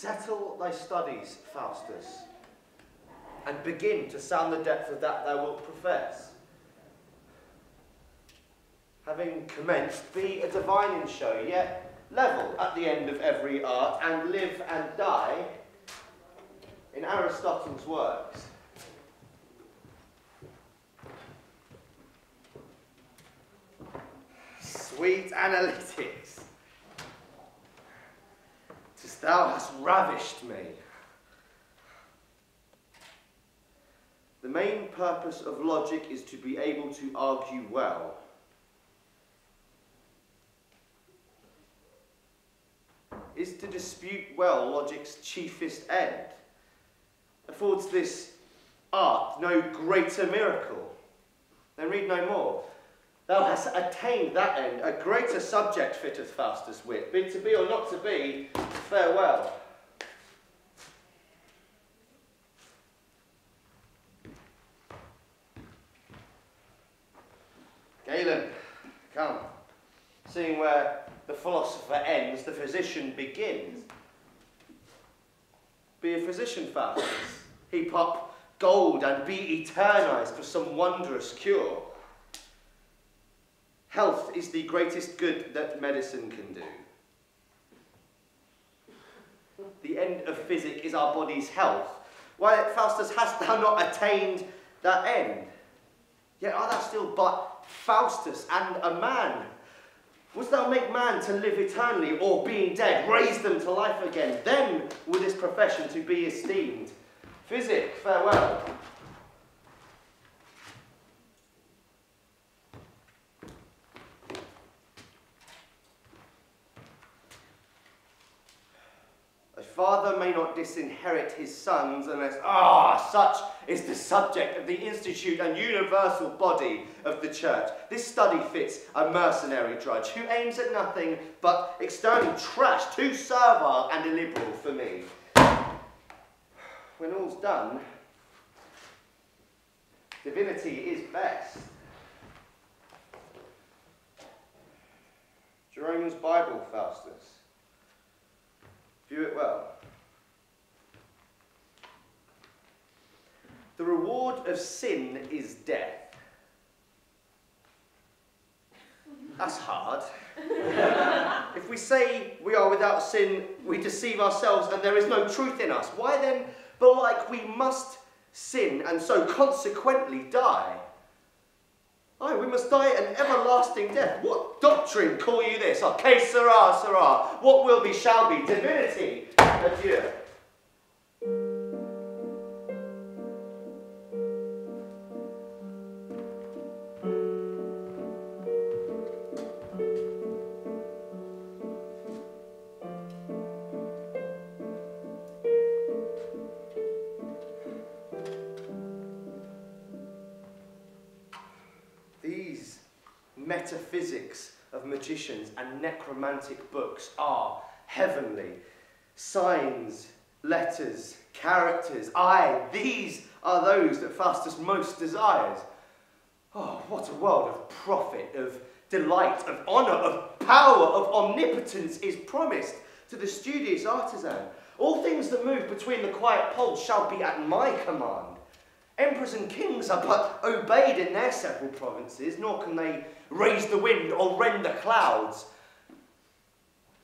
Settle thy studies, Faustus, and begin to sound the depth of that thou wilt profess. Having commenced, be a divine in show, yet level at the end of every art, and live and die in Aristotle's works. Sweet analytics, tis thou hast ravished me. The main purpose of logic is to be able to argue well. Is to dispute well logic's chiefest end affords this art no greater miracle. Then read no more. Thou hast attained that end, a greater subject fitteth Faustus wit. Be to be or not to be, farewell. Galen, come. Seeing where the philosopher ends, the physician begins. Be a physician, Faustus. Heap up gold and be eternized for some wondrous cure. Health is the greatest good that medicine can do. The end of physic is our body's health. Why, Faustus, hast thou not attained that end? Yet art thou still but Faustus and a man? Wouldst thou make man to live eternally, or being dead, raise them to life again? Then would this profession to be esteemed. Physic, farewell. Father may not disinherit his sons unless, ah, such is the subject of the institute and universal body of the church. This study fits a mercenary drudge who aims at nothing but external trash, too servile and illiberal for me. When all's done, divinity is best. Jerome's Bible, Faustus. View it well. The reward of sin is death. That's hard. if we say we are without sin, we deceive ourselves and there is no truth in us. Why then, but like we must sin and so consequently die? Aye, we must die an everlasting death. What doctrine call you this? Oh, que sera, sera. What will be, shall be. Divinity. Adieu. And necromantic books are heavenly. Signs, letters, characters, aye, these are those that Faustus most desires. Oh, what a world of profit, of delight, of honour, of power, of omnipotence is promised to the studious artisan. All things that move between the quiet poles shall be at my command. Emperors and kings are but obeyed in their several provinces, nor can they raise the wind or rend the clouds.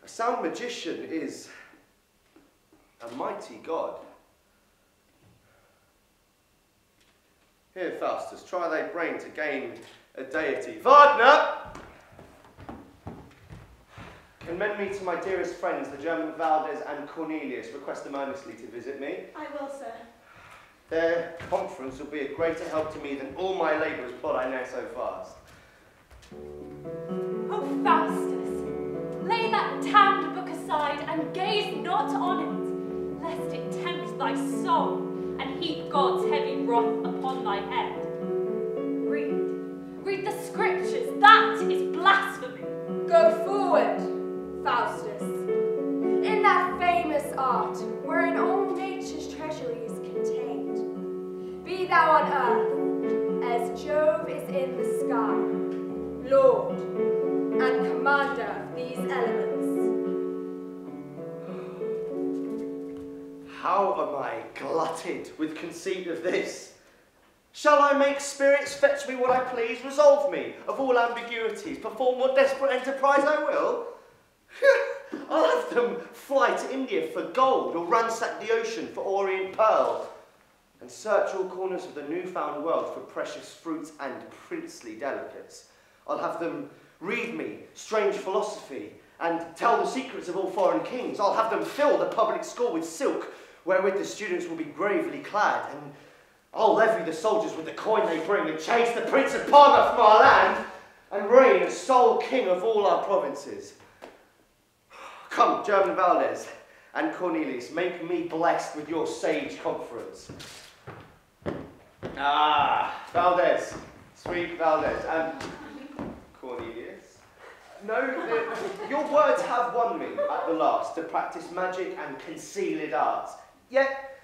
A sound magician is a mighty god. Here, Faustus, try thy brain to gain a deity. Wagner! Commend me to my dearest friends, the German Valdes and Cornelius. Request them earnestly to visit me. I will, sir. Their conference will be a greater help to me than all my labours plod I know so fast. That book aside and gaze not on it, lest it tempt thy soul and heap God's heavy wrath upon thy head. Read, read the scriptures, that is blasphemy. Go forward, Faustus. In that famous art, wherein all nature's treasury is contained, be thou on earth, as Jove is in the sky, Lord and commander of these elements. How am I glutted with conceit of this? Shall I make spirits fetch me what I please, resolve me of all ambiguities, perform what desperate enterprise I will? I'll have them fly to India for gold, or ransack the ocean for orient pearl, and search all corners of the newfound world for precious fruits and princely delicates. I'll have them read me strange philosophy, and tell the secrets of all foreign kings. I'll have them fill the public school with silk, wherewith the students will be gravely clad, and I'll levy the soldiers with the coin they bring, and chase the Prince of Parma from our land, and reign as sole king of all our provinces. Come, German Valdes and Cornelius, make me blessed with your sage conference. Ah, Valdes, sweet Valdes, and Cornelius. No, your words have won me at the last to practice magic and concealed arts. Yet,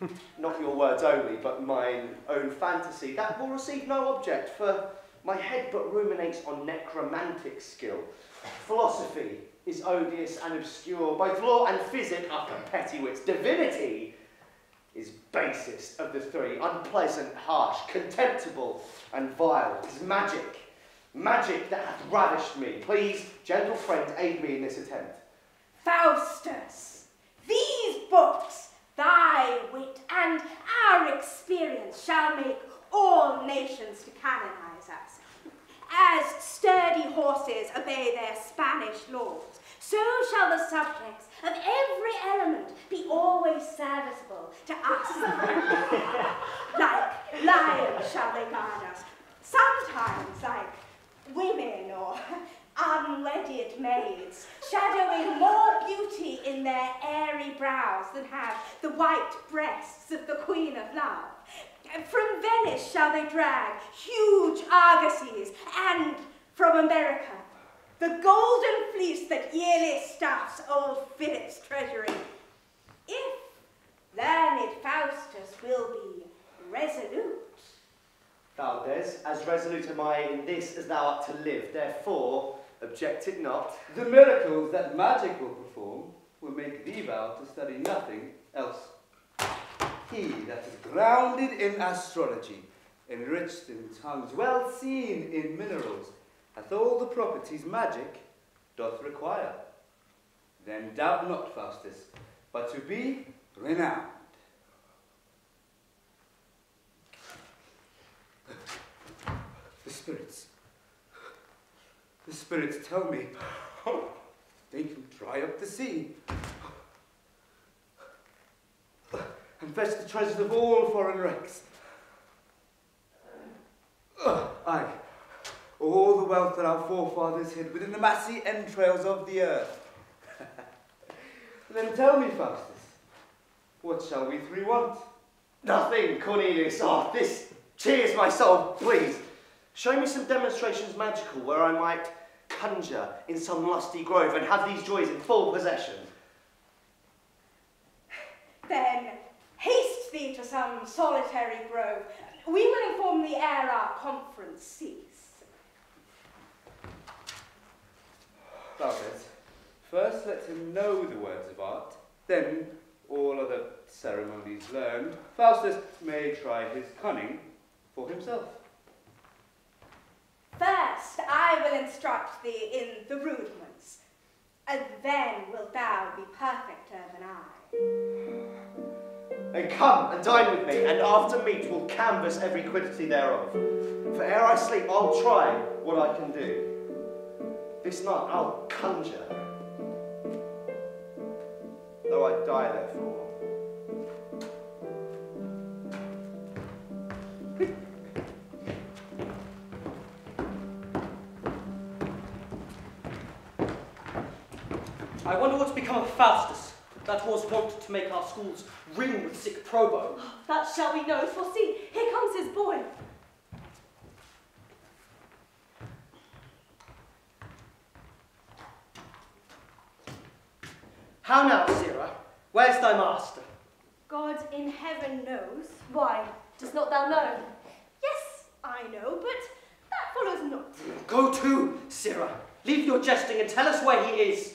not your words only, but mine own fantasy, that will receive no object, for my head but ruminates on necromantic skill. Philosophy is odious and obscure, both law and physic are for petty wits. Divinity is basest of the three, unpleasant, harsh, contemptible, and vile. It is magic, magic that hath ravished me. Please, gentle friend, aid me in this attempt. Faustus, these books, thy wit and our experience shall make all nations to canonize us. As sturdy horses obey their Spanish lords, so shall the subjects of every element be always serviceable to us. like lions shall they guard us, sometimes like women or unwedded maids, shadowing more beauty in their airy brows than have the white breasts of the Queen of Love. From Venice shall they drag huge argosies, and from America the golden fleece that yearly stuffs old Philip's treasury. If learned Faustus will be resolute. Valdes, as resolute am I in this as thou art to live, therefore object it not. The miracles that magic will perform will make thee vow to study nothing else. He that is grounded in astrology, enriched in tongues, well seen in minerals, hath all the properties magic doth require. Then doubt not, Faustus, but to be renowned. The spirits. The spirits tell me oh, they can dry up the sea and fetch the treasures of all foreign wrecks. Aye, all the wealth that our forefathers hid within the massy entrails of the earth. then tell me, Faustus, what shall we three want? Nothing, Cornelius. Oh, this cheers my soul. Please, show me some demonstrations magical where I might conjure in some lusty grove and have these joys in full possession. Then haste thee to some solitary grove. We will inform the ere our conference cease. Faustus, first let him know the words of art, then all other ceremonies learned, Faustus may try his cunning for himself. First, I will instruct thee in the rudiments, and then wilt thou be perfecter than I. Then come and dine with me, and after meat we'll canvass every quiddity thereof. For ere I sleep, I'll try what I can do. This night I'll conjure, though I die therefore. I wonder what's become of Faustus, that was wont to make our schools ring with sic probo. That shall we know, for see, here comes his boy. How now, Sirrah? Where's thy master? God in heaven knows. Why, dost not thou know? Yes, I know, but that follows not. Go to, Sirrah. Leave your jesting and tell us where he is.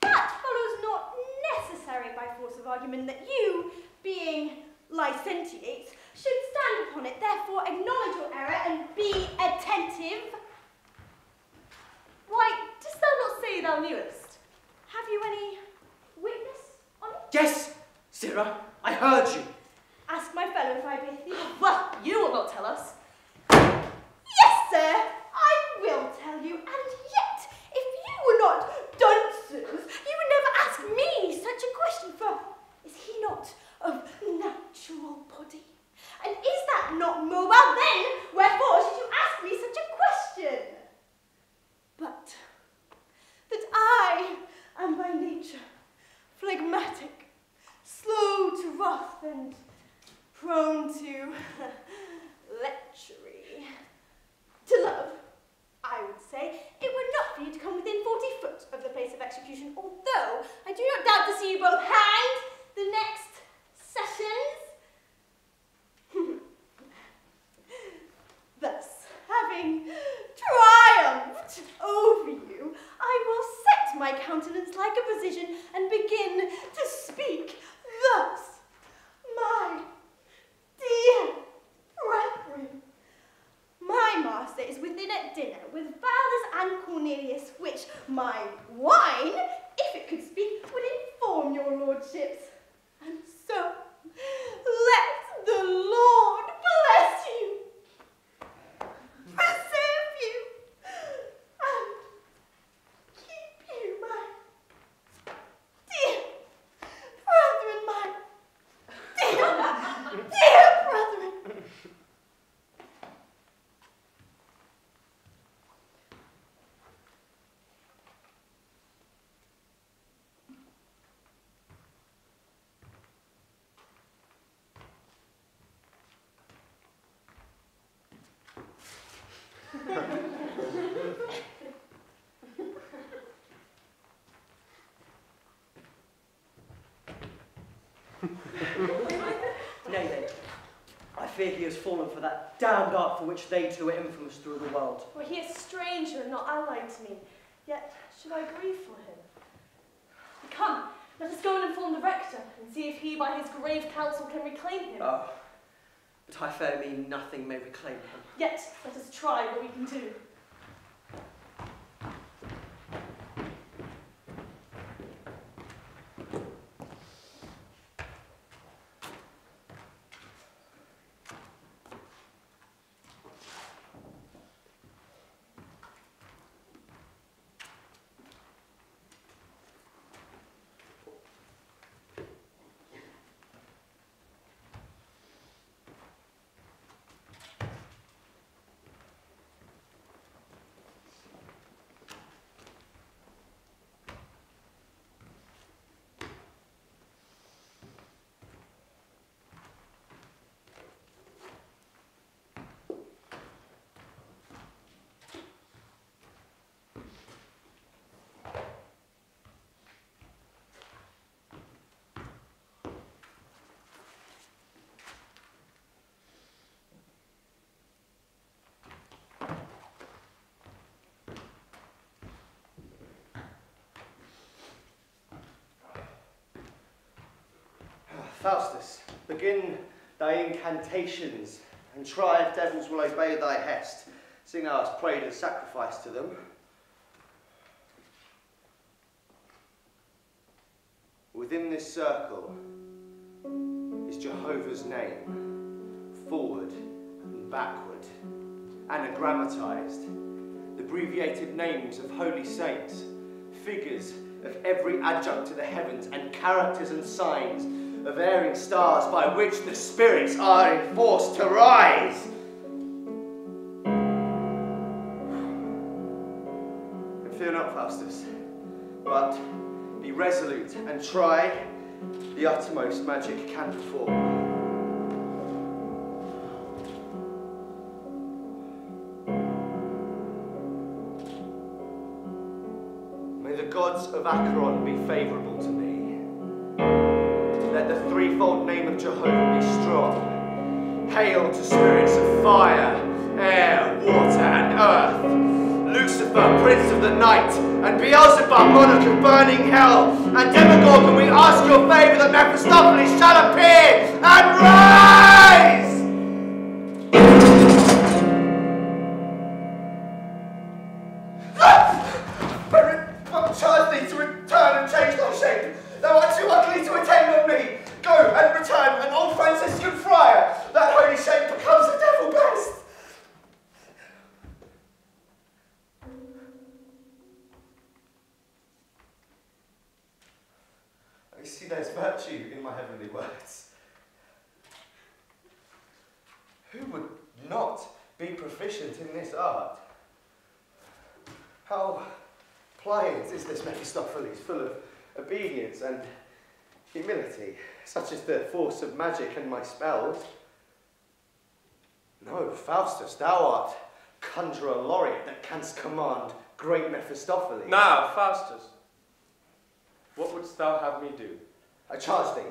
That follows not necessary by force of argument that you, being licentiates, should stand upon it, therefore acknowledge your error and be attentive. Why, didst thou not say thou knewest? Have you any witness on it? Yes, Sirrah, I heard you. Ask my fellow if I be thief. Well, you will not tell us. Yes, sir, I will tell you, and yet, if you were not dunces, you would never ask me such a question, for not of natural body? And is that not mobile? Then, wherefore should you ask me such a question? But that I am by nature phlegmatic, slow to wrath, and prone to lechery. To love, I would say, it were not for you to come within 40 foot of the place of execution, although I do not doubt to see you both hanged the next sessions. Thus, having triumphed over you, I will set my countenance like a physician and begin to speak thus. My dear brethren, my master is within at dinner with Valdes and Cornelius, which my wine, if it could speak, would inform your lordships. So, let the Lord bless you, preserve you, and keep you, my dear brethren, my dear, dear brethren. Nay, nay. I fear he has fallen for that damned art for which they two are infamous through the world. For he is stranger and not allied to me. Yet should I grieve for him? Come, let us go and inform the rector and see if he by his grave counsel can reclaim him. Oh, but I fear me nothing may reclaim him. Yet let us try what we can do. Faustus, begin thy incantations, and try if devils will obey thy hest, seeing thou hast prayed and sacrificed to them. Within this circle is Jehovah's name, forward and backward, anagrammatized, the abbreviated names of holy saints, figures of every adjunct to the heavens, and characters and signs of erring stars by which the spirits are enforced to rise. And fear not, Faustus, but be resolute and try the uttermost magic can perform. May the gods of Acheron be favourable to me. Threefold name of Jehovah be strong. Hail to spirits of fire, air, water, and earth. Lucifer, prince of the night, and Beelzebub, monarch of burning hell, and Demogorgon, we ask your favour that Mephistopheles shall appear and rise! Mephistopheles, full of obedience and humility, such is the force of magic and my spells. No, Faustus, thou art conjurer laureate that canst command great Mephistopheles. Now, Faustus, what wouldst thou have me do? I charge thee,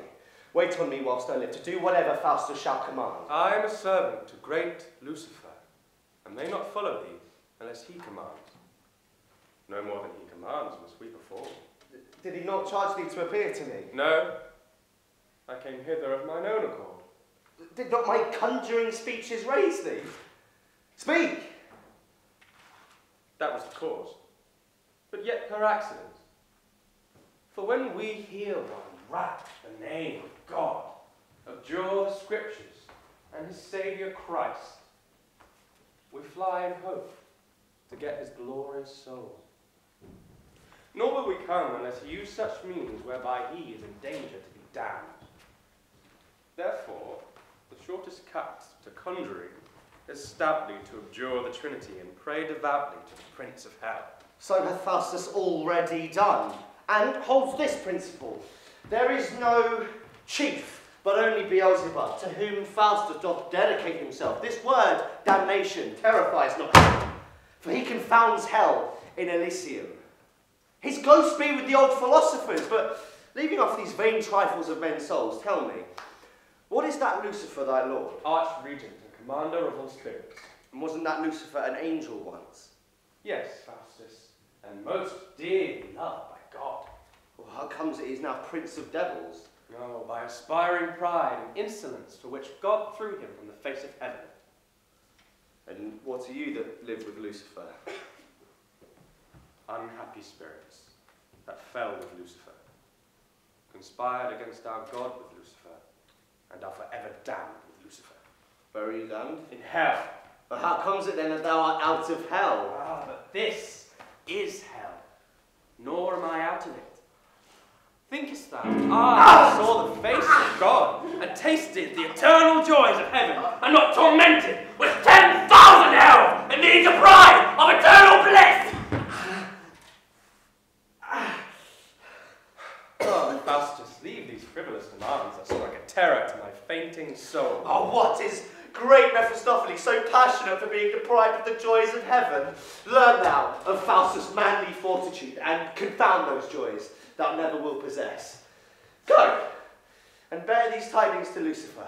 wait on me whilst I live, to do whatever Faustus shall command. I am a servant to great Lucifer, and may not follow thee unless he commands. No more than he commands must we perform. Did he not charge thee to appear to me? No, I came hither of mine own accord. Did not my conjuring speeches raise thee? Speak! That was the cause, but yet per accidens. For when we hear one rap the name of God, abjure the scriptures and his Saviour Christ, we fly in hope to get his glorious soul. Nor will we come unless he use such means whereby he is in danger to be damned. Therefore, the shortest cut to conjuring is stoutly to abjure the Trinity and pray devoutly to the Prince of Hell. So hath Faustus already done, and holds this principle. There is no chief, but only Beelzebub, to whom Faustus doth dedicate himself. This word, damnation, terrifies not him, for he confounds hell in Elysium. His ghost be with the old philosophers, but leaving off these vain trifles of men's souls, tell me, what is that Lucifer thy lord? Archregent and commander of all spirits. And wasn't that Lucifer an angel once? Yes, Faustus, and most dearly loved by God. Well, how comes it he is now prince of devils? No, by aspiring pride and insolence for which God threw him from the face of heaven. And what are you that live with Lucifer? Unhappy spirits that fell with Lucifer, conspired against our God with Lucifer, and are forever damned with Lucifer. Where are you damned? In hell. But how comes it then that thou art out of hell? Ah, but this is hell, nor am I out of it. Thinkest thou I saw the face of God and tasted the eternal joys of heaven, and not tormented with ten thousand hells and being deprived of eternal bliss? Oh, Faustus, leave these frivolous demands that strike a terror to my fainting soul. Oh, what is great Mephistopheles so passionate for being deprived of the joys of heaven? Learn thou of Faustus' manly fortitude and confound those joys thou never will possess. Go and bear these tidings to Lucifer.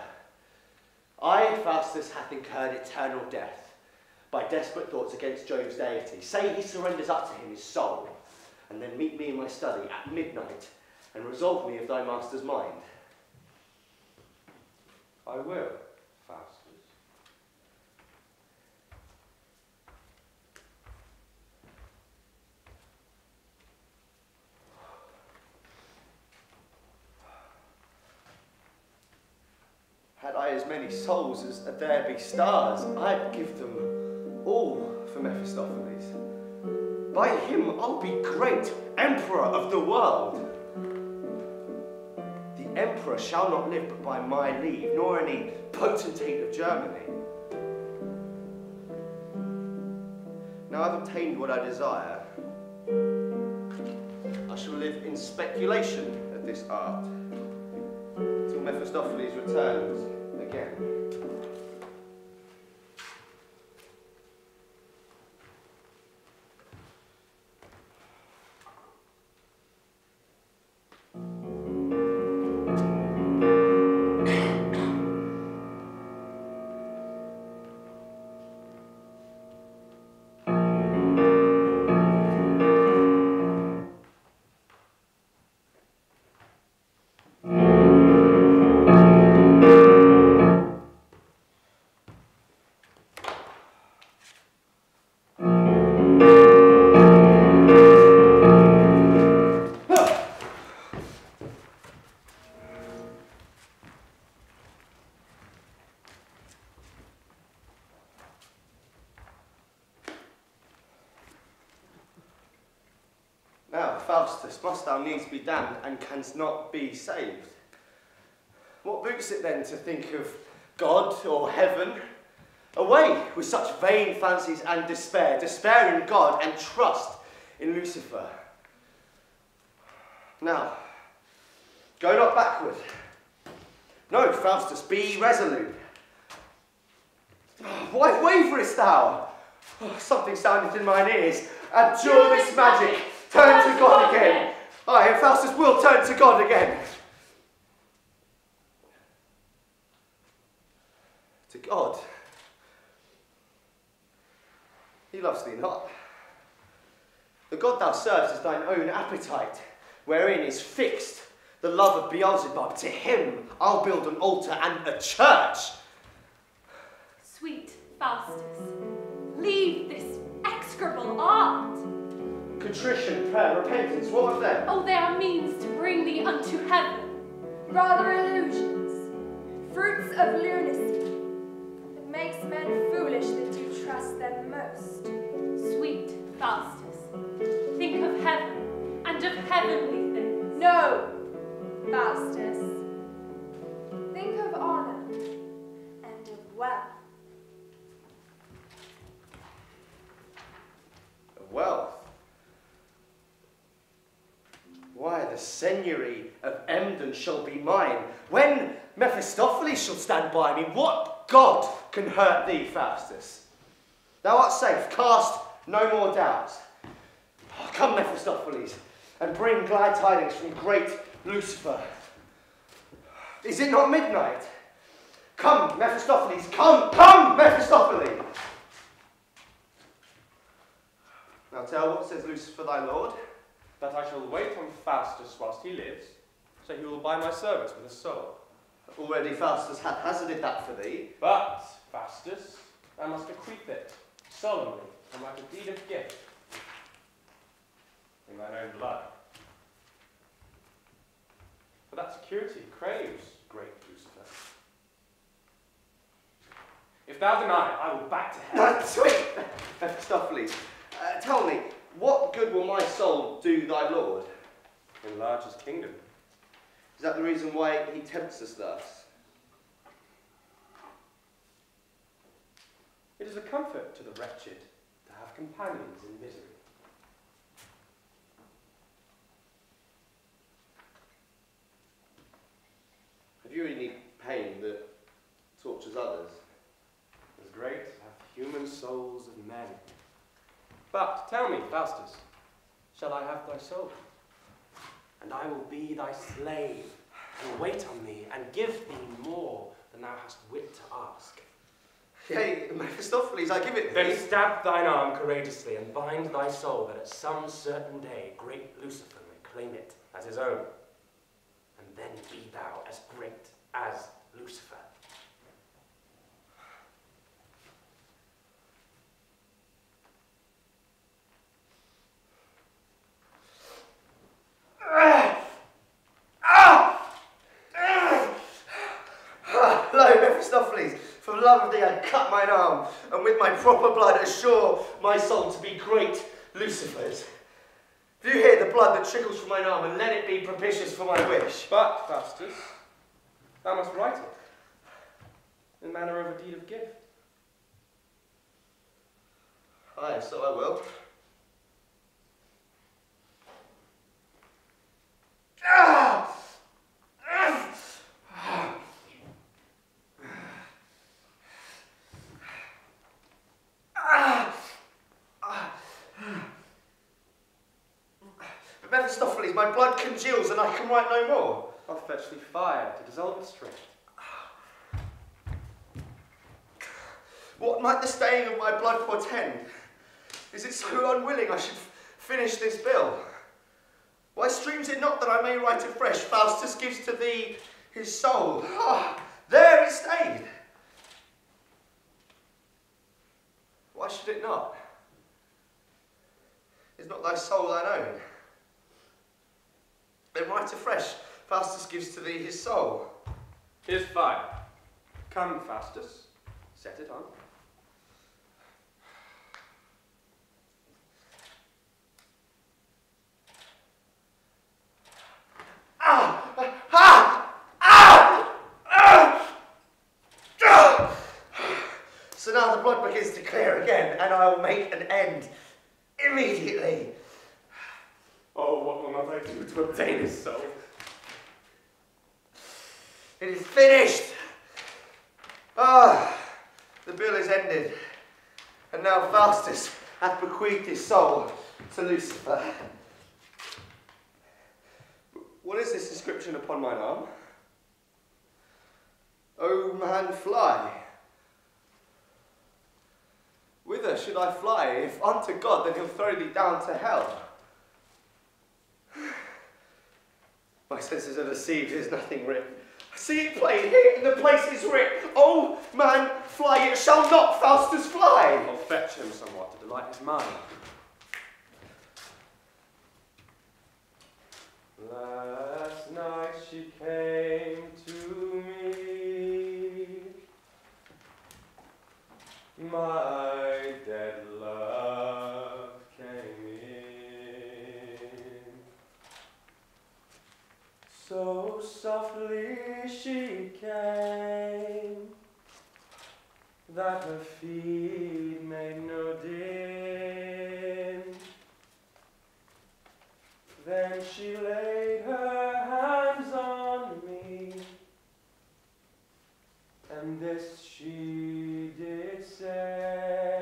I, Faustus, hath incurred eternal death by desperate thoughts against Jove's deity. Say he surrenders up to him his soul, and then meet me in my study at midnight and resolve me of thy master's mind. I will, Faustus. Had I as many souls as there be stars, I'd give them all for Mephistopheles. By him I'll be great emperor of the world. Emperor shall not live but by my leave, nor any potentate of Germany. Now I've obtained what I desire. I shall live in speculation at this art till Mephistopheles returns again. And canst not be saved? What boots it then to think of God or heaven? Away with such vain fancies and despair, despair in God and trust in Lucifer. Now, go not backward. No, Faustus, be resolute. Why waverest thou? Oh, something sounded in mine ears. Abjure this magic. Turn to God again. I and Faustus will turn to God again. To God. He loves thee not. The God thou serves is thine own appetite, wherein is fixed the love of Beelzebub. To him I'll build an altar and a church. Sweet Faustus, leave this execrable art. Contrition, prayer, repentance, what of them? Oh, they are means to bring thee unto heaven. Rather illusions, fruits of lunacy, that makes men foolish that do trust them most. Sweet Faustus, think of heaven and of heavenly things. No, Faustus. Think of honor and of wealth. Wealth. Why, the seigneury of Emden shall be mine. When Mephistopheles shall stand by me, what god can hurt thee, Faustus? Thou art safe, cast no more doubts. Oh, come, Mephistopheles, and bring glad tidings from great Lucifer. Is it not midnight? Come, Mephistopheles, come, come, Mephistopheles! Now tell what says Lucifer thy lord. That I shall wait on Faustus whilst he lives, so he will buy my service with a soul. Already Faustus hath hazarded that for thee. But, Faustus, I must bequeath it, solemnly, and like a deed of gift, in thine own blood. For that security craves great Lucifer. If thou deny it, I will back to hell. Sweet Mephistopheles, uh, tell me, what good will my soul do thy lord? Enlarge his kingdom. Is that the reason why he tempts us thus? It is a comfort to the wretched to have companions in misery. Have you any pain that tortures others? As great have human souls of men. But tell me, Faustus, shall I have thy soul? And I will be thy slave, and wait on thee, and give thee more than thou hast wit to ask. Yea, Mephistopheles, I give it thee. Then thee. stab thine arm courageously, and bind thy soul, that at some certain day great Lucifer may claim it as his own. And then be thou as great as Lucifer. Ah, Lo, Mephistopheles, for the love thee I cut mine arm, and with my proper blood assure my soul to be great Lucifer's. Do you hear the blood that trickles from mine arm, and let it be propitious for my wish? But, Faustus, thou must write it in manner of a deed of gift. Aye, so I will. Ah! Mephistopheles, my blood congeals and I can write no more. I'll fetch thee fire to dissolve its strength. What might the staying of my blood portend? Is it so unwilling I should finish this bill? Why streams it not that I may write afresh? Faustus gives to thee his soul. Ah, there it stayed. Why should it not? Is not thy soul thine own? Then write afresh. Faustus gives to thee his soul. Here's fire. Come, Faustus. Set it on. So now the blood begins to clear again, and I will make an end immediately. Oh, to obtain his soul? It is finished. Ah, the bill is ended. And now Faustus hath bequeathed his soul to Lucifer. What is this inscription upon mine arm? O man, fly. Whither should I fly? If unto God, then he'll throw thee down to hell. My senses are deceived, there's nothing written. I see it plain here, in the place is writ, Oh man, fly, it shall not Faustus fly. I'll fetch him somewhat to delight his mind. Last night she came to me, my dead love So softly she came that her feet made no din. Then she laid her hands on me, and this she did say.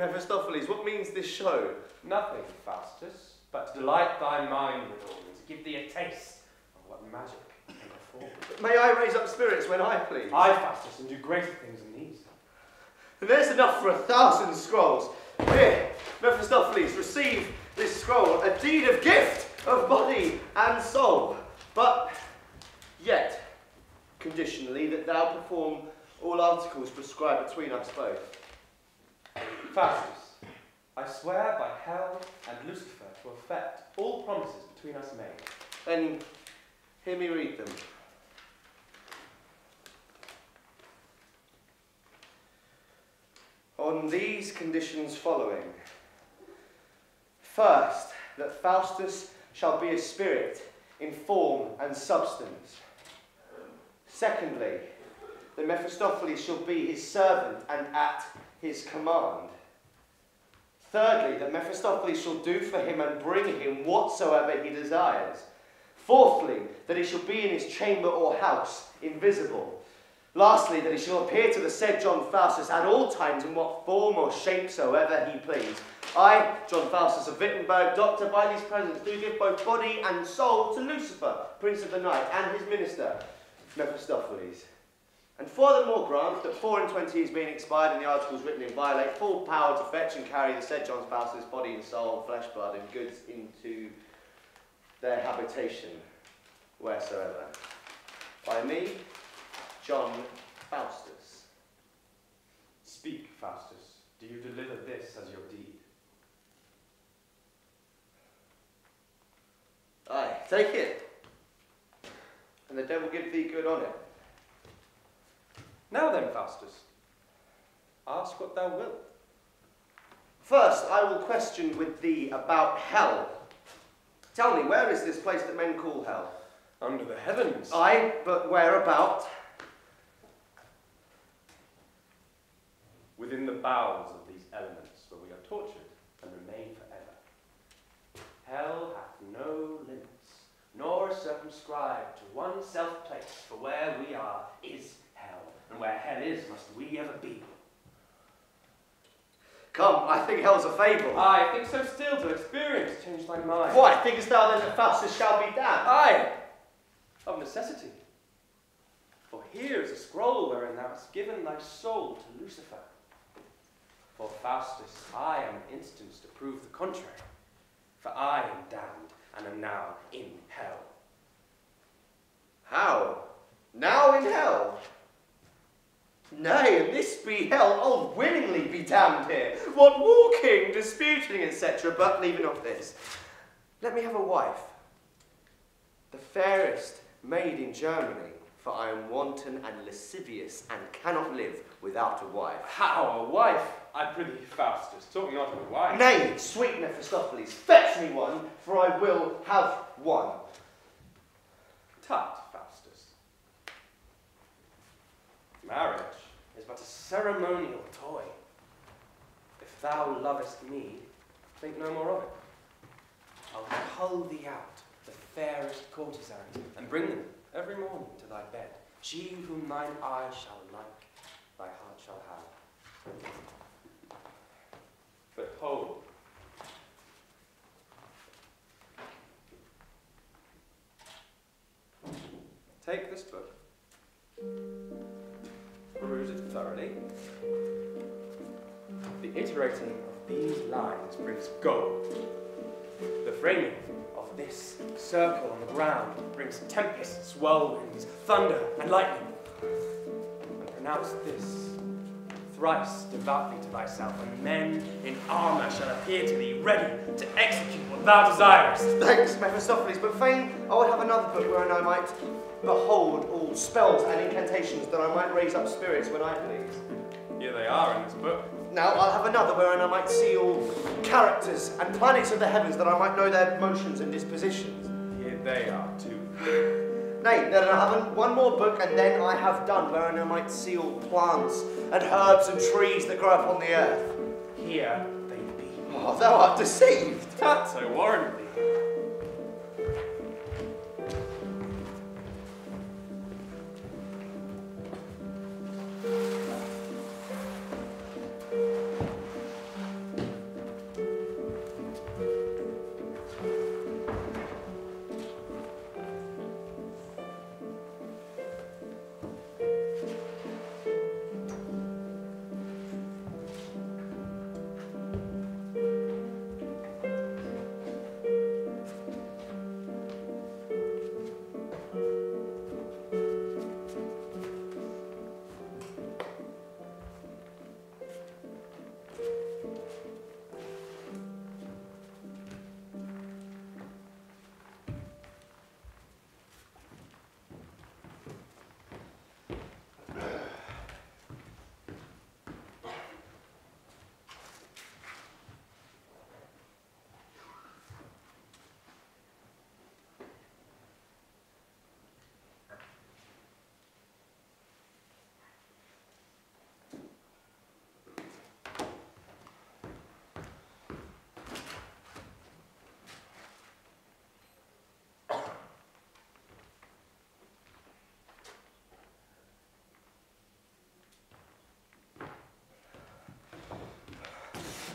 Mephistopheles, what means this show? Nothing, Faustus, but to delight thy mind withal, and to give thee a taste of what magic can perform. May I raise up spirits when I please? I, Faustus, and do greater things than these. And there's enough for a thousand scrolls. Here, Mephistopheles, receive this scroll, a deed of gift of body and soul. But yet, conditionally, that thou perform all articles prescribed between us both. Faustus, I swear by hell and Lucifer to effect all promises between us made. Then hear me read them. On these conditions following. First, that Faustus shall be a spirit in form and substance. Secondly, that Mephistopheles shall be his servant and at his command. Thirdly, that Mephistopheles shall do for him and bring him whatsoever he desires. Fourthly, that he shall be in his chamber or house, invisible. Lastly, that he shall appear to the said John Faustus at all times in what form or shape soever he please. I, John Faustus of Wittenberg, doctor, by these presents, do give both body and soul to Lucifer, prince of the night, and his minister, Mephistopheles. And furthermore grant that four and twenty years being expired and the articles written in violate full power to fetch and carry the said John Faustus body and soul, flesh, blood, and goods into their habitation, wheresoever. By me, John Faustus. Speak, Faustus, do you deliver this as your deed? Aye, take it. And the devil give thee good on it. Now then, Faustus, ask what thou wilt. First, I will question with thee about hell. Tell me, where is this place that men call hell? Under the heavens. Aye, but whereabout? Within the bowels of these elements, where we are tortured and remain forever. Hell hath no limits, nor is circumscribed to one self place, for where we are is and where hell is must we ever be. Come, I think hell's a fable. I think so still to experience change thy mind. Why, thinkest thou then that Faustus shall be damned? Aye, of necessity. For here is a scroll wherein thou hast given thy soul to Lucifer. For Faustus, I am instanced to prove the contrary. For I am damned and am now in hell. How? Now in hell? Nay, and this be hell, I'll willingly be damned here. What walking, disputing, etc. But leaving off this, let me have a wife. The fairest maid in Germany, for I am wanton and lascivious, and cannot live without a wife. How, a wife? I prithee, Faustus, talk not of a wife. Nay, sweet Mephistopheles, fetch me one, for I will have one. Tut, Faustus. Marriage but a ceremonial toy. If thou lovest me, think no more of it. I'll cull thee out, the fairest courtesans, and bring them every morning to thy bed. She whom thine eye shall like, thy heart shall have. But hold, Take this book. It thoroughly. The iterating of these lines brings gold. The framing of this circle on the ground brings tempests, whirlwinds, thunder, and lightning. And pronounce this thrice devoutly to thyself, and men in armour shall appear to thee, ready to execute what thou desirest. Thanks, Mephistopheles, but fain I would have another book wherein I might behold all spells and incantations that I might raise up spirits when I please. Here they are in this book. Now I'll have another wherein I might see all characters and planets of the heavens that I might know their motions and dispositions. Here they are too. Nay, then I have one more book, and then I have done, wherein I might see all plants and herbs and trees that grow upon the earth. Here they be. Oh, thou art deceived. Tut, I warrant thee.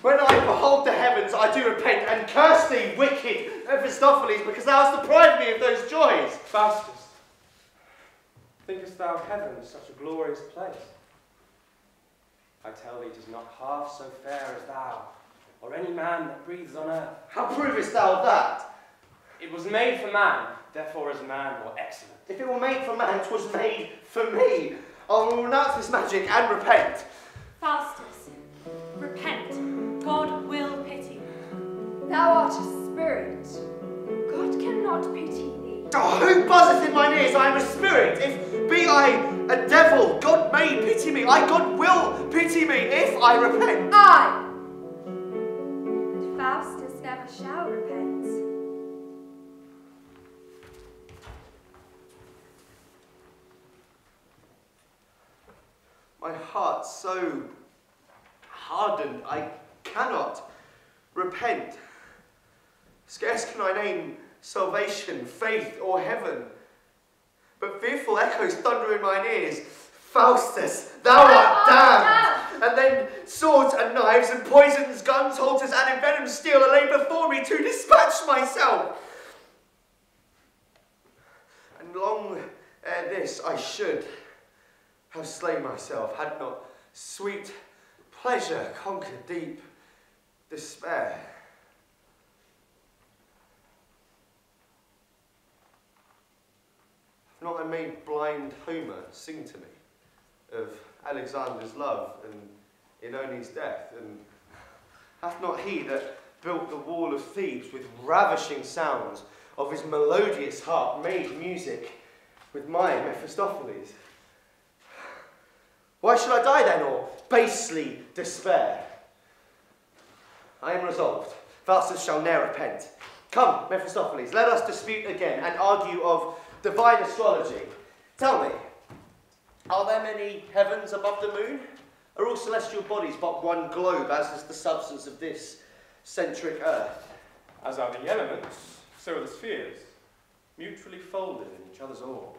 When I behold the heavens, I do repent and curse thee, wicked Mephistopheles, because thou hast deprived me of those joys. Faustus, thinkest thou heaven is such a glorious place? I tell thee, it is not half so fair as thou, or any man that breathes on earth. How provest thou that? It was made for man, therefore is man more excellent. If it were made for man, 'twas made for me. I will renounce this magic and repent. Oh, who buzzeth in mine ears? I am a spirit. If be I a devil, God may pity me. I, God will pity me if I repent. I. And Faustus never shall repent. My heart so hardened, I cannot repent. Scarce can I name salvation, faith, or heaven. But fearful echoes thunder in mine ears. Faustus, thou art oh, damned! And then swords and knives and poisons, guns, halters, and envenomed steel are laid before me to dispatch myself. And long ere this I should have slain myself, had not sweet pleasure conquered deep despair. Not I made blind Homer sing to me of Alexander's love and Oenone's death? And hath not he that built the wall of Thebes with ravishing sounds of his melodious harp made music with my Mephistopheles. Why should I die then, or basely despair? I am resolved. Faustus shall ne'er repent. Come, Mephistopheles, let us dispute again and argue of divine astrology. Tell me, are there many heavens above the moon? Are all celestial bodies but one globe, as is the substance of this centric earth? As are the elements, so are the spheres, mutually folded in each other's orb.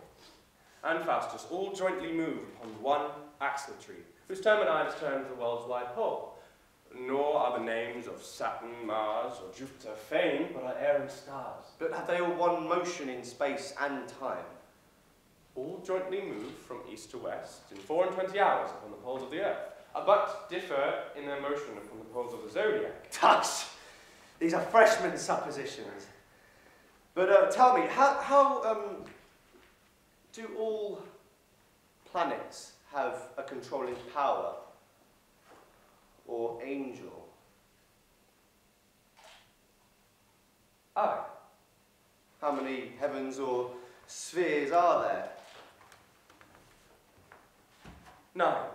And fastest, all jointly move upon one axle tree, whose termini is termed the world's wide pole. Nor are the names of Saturn, Mars, or Jupiter famed, but are errant stars. But have they all one motion in space and time? All jointly move from east to west in four and twenty hours upon the poles of the earth, uh, but differ in their motion upon the poles of the zodiac. Tush! These are freshman suppositions. But uh, tell me, how, how um, do all planets have a controlling power or angel? Oh, How many heavens or spheres are there? nine.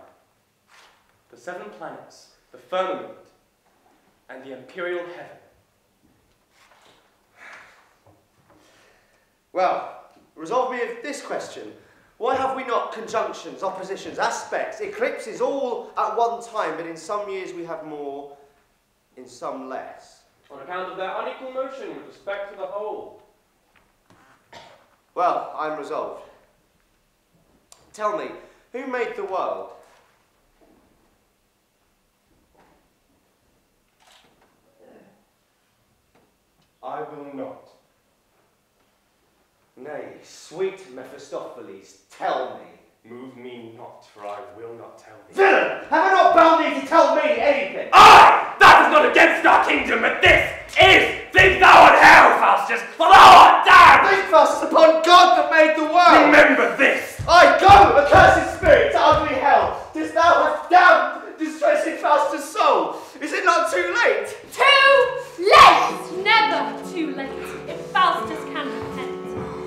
The seven planets, the firmament, and the imperial heaven. Well, resolve me of this question. Why have we not conjunctions, oppositions, aspects, eclipses all at one time, but in some years we have more, in some less? On account of their unequal motion with respect to the whole. Well, I'm resolved. Tell me, who made the world? I will not. Nay, sweet Mephistopheles, tell me. Move me not, for I will not tell thee. Villain, have I not bound thee to tell me anything? Aye! That is not against our kingdom, but this is! Think thou on hell, Faustus, for thou art damned! Think first upon God that made the world. Remember this! I go, accursed spirit, to ugly hell. Dost thou have damned distressing Faustus' soul? Is it not too late? Too late! Never too late if Faustus can repent.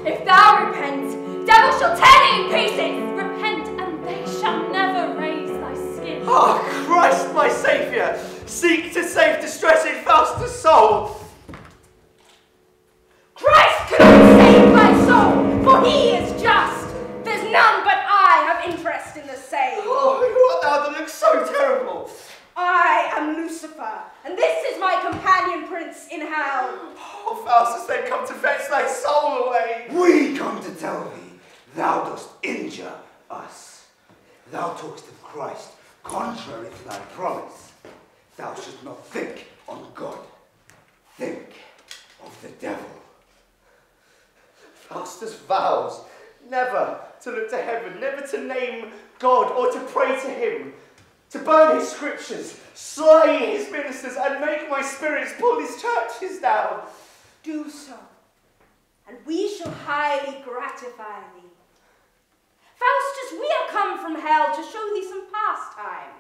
If thou repent, devil shall tear thee in pieces. Repent, and they shall never raze thy skin. Oh, Christ, my Saviour, seek to save distressing Faustus' soul. Christ cannot save my soul, for he is just. There's none but I have interest in the same. Oh, who art thou that looks so terrible? I am Lucifer, and this is my companion prince in hell. Oh, Faustus, they come to fetch thy soul away. We come to tell thee, thou dost injure us. Thou talkest of Christ, contrary to thy promise. Thou shouldst not think on God. Think of the devil. Faustus vows never to look to heaven, never to name God or to pray to him, to burn his scriptures, slay his ministers, and make my spirits pull his churches down. Do so, and we shall highly gratify thee. Faustus, we are come from hell to show thee some pastime.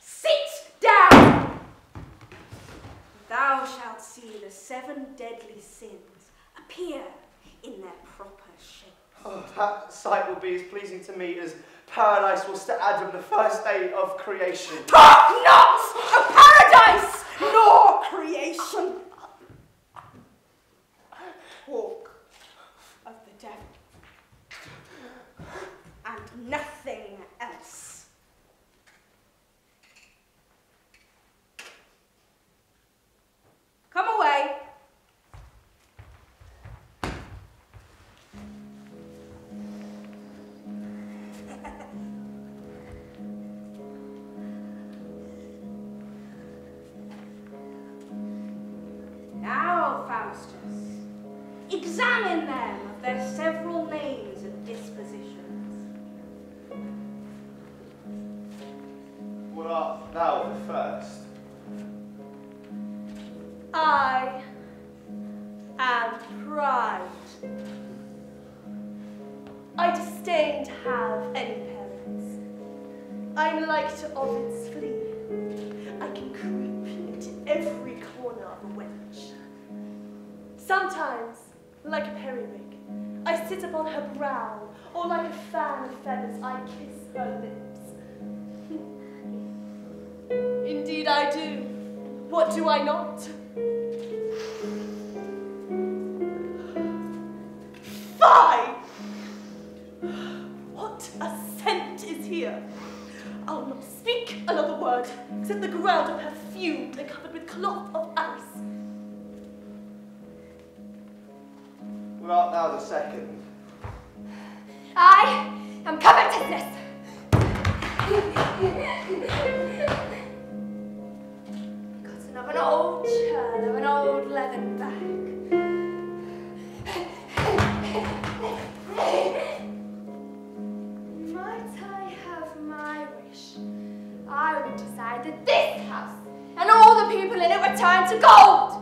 Sit down! Thou shalt see the seven deadly sins appear in their proper shape. Oh, that sight will be as pleasing to me as paradise was to Adam the first day of creation. Talk not of paradise nor creation. Talk of the devil and nothing have any parents. I'm like to Ovid's flea. I can creep into every corner of a wench. Sometimes, like a periwig, I sit upon her brow, or like a fan of feathers I kiss her lips. Indeed I do. What do I not? Fie! Another word, except the ground of her fume and covered with cloth of ice. Where art thou the second? I am covetousness. Gotten of an old churn of an old leathern bag. This house and all the people in it return to gold.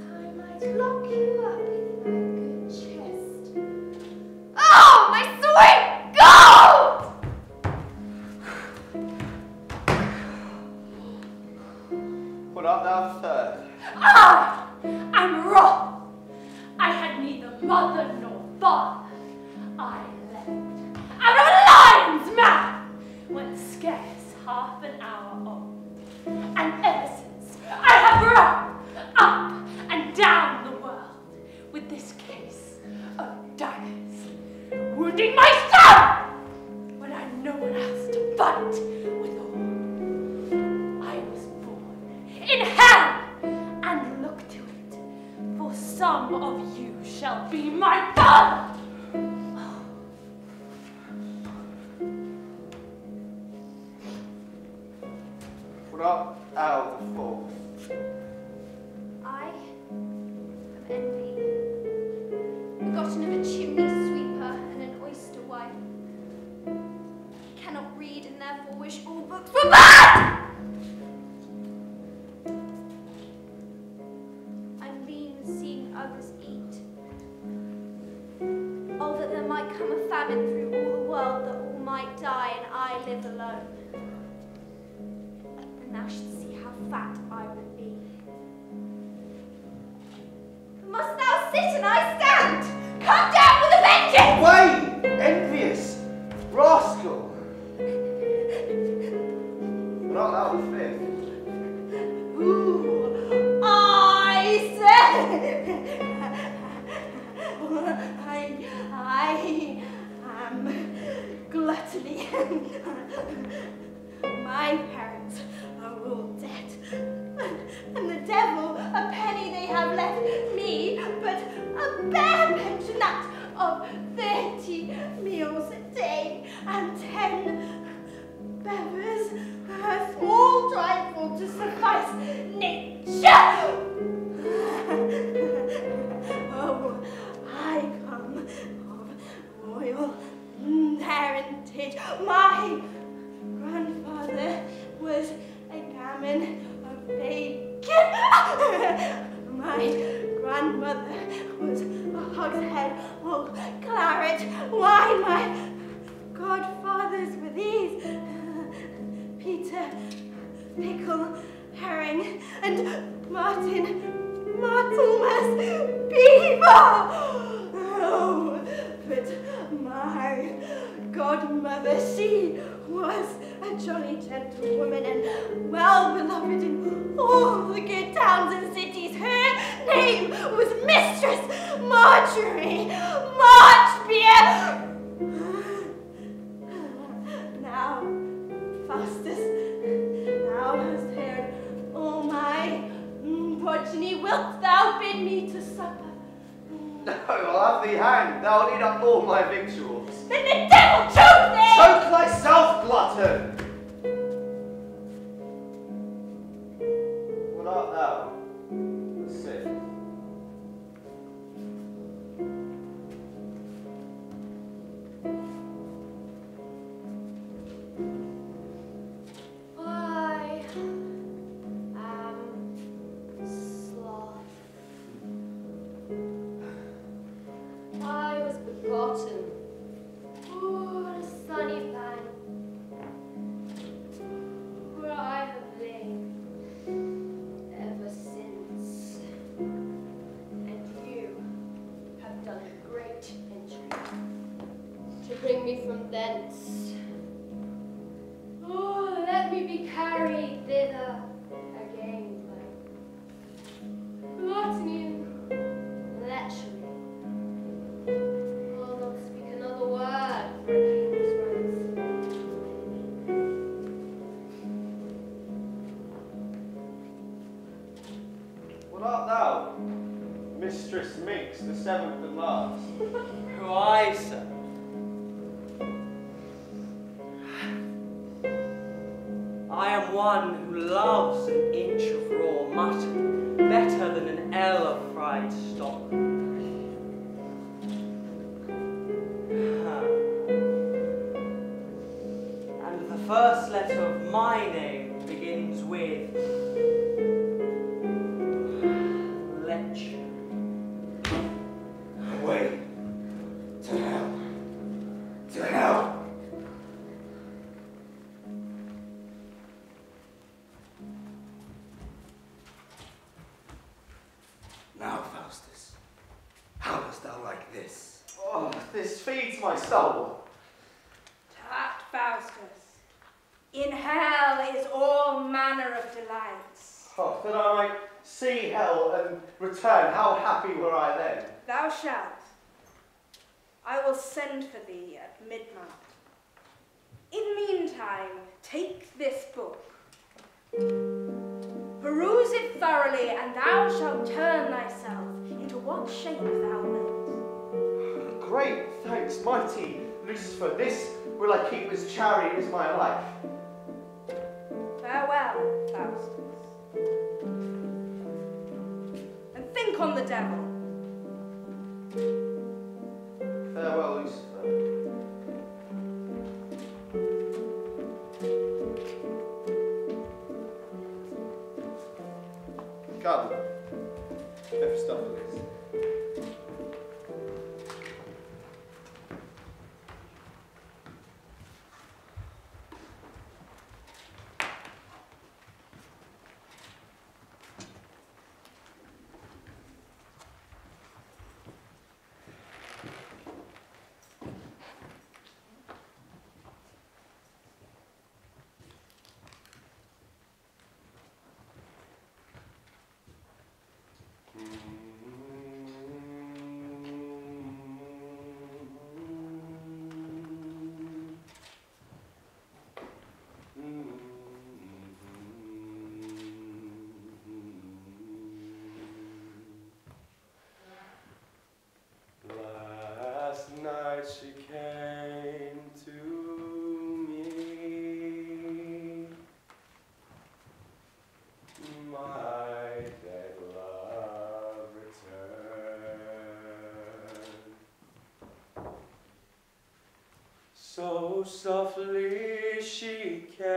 I might lock you up in my good chest. Oh, my sweet gold! What art thou third? Ah, I am wrong. I had neither mother nor father. I half an hour old. And ever since I have run up and down the world with this case of daggers, wounding myself when I had no one else to fight withal. I was born in hell, and look to it, for some of you shall be my father. Feeds my soul. Tut, Faustus. In hell is all manner of delights. Oh, that I might see hell and return. How happy were I then? Thou shalt. I will send for thee at midnight. In meantime, take this book. Peruse it thoroughly, and thou shalt turn thyself into what shape thou wilt. Great thanks, mighty Lucifer. This will I keep as chariot as my life. Farewell, Faustus. And think on the devil. Farewell, Lucifer. Come, Mephistopheles. Softly she came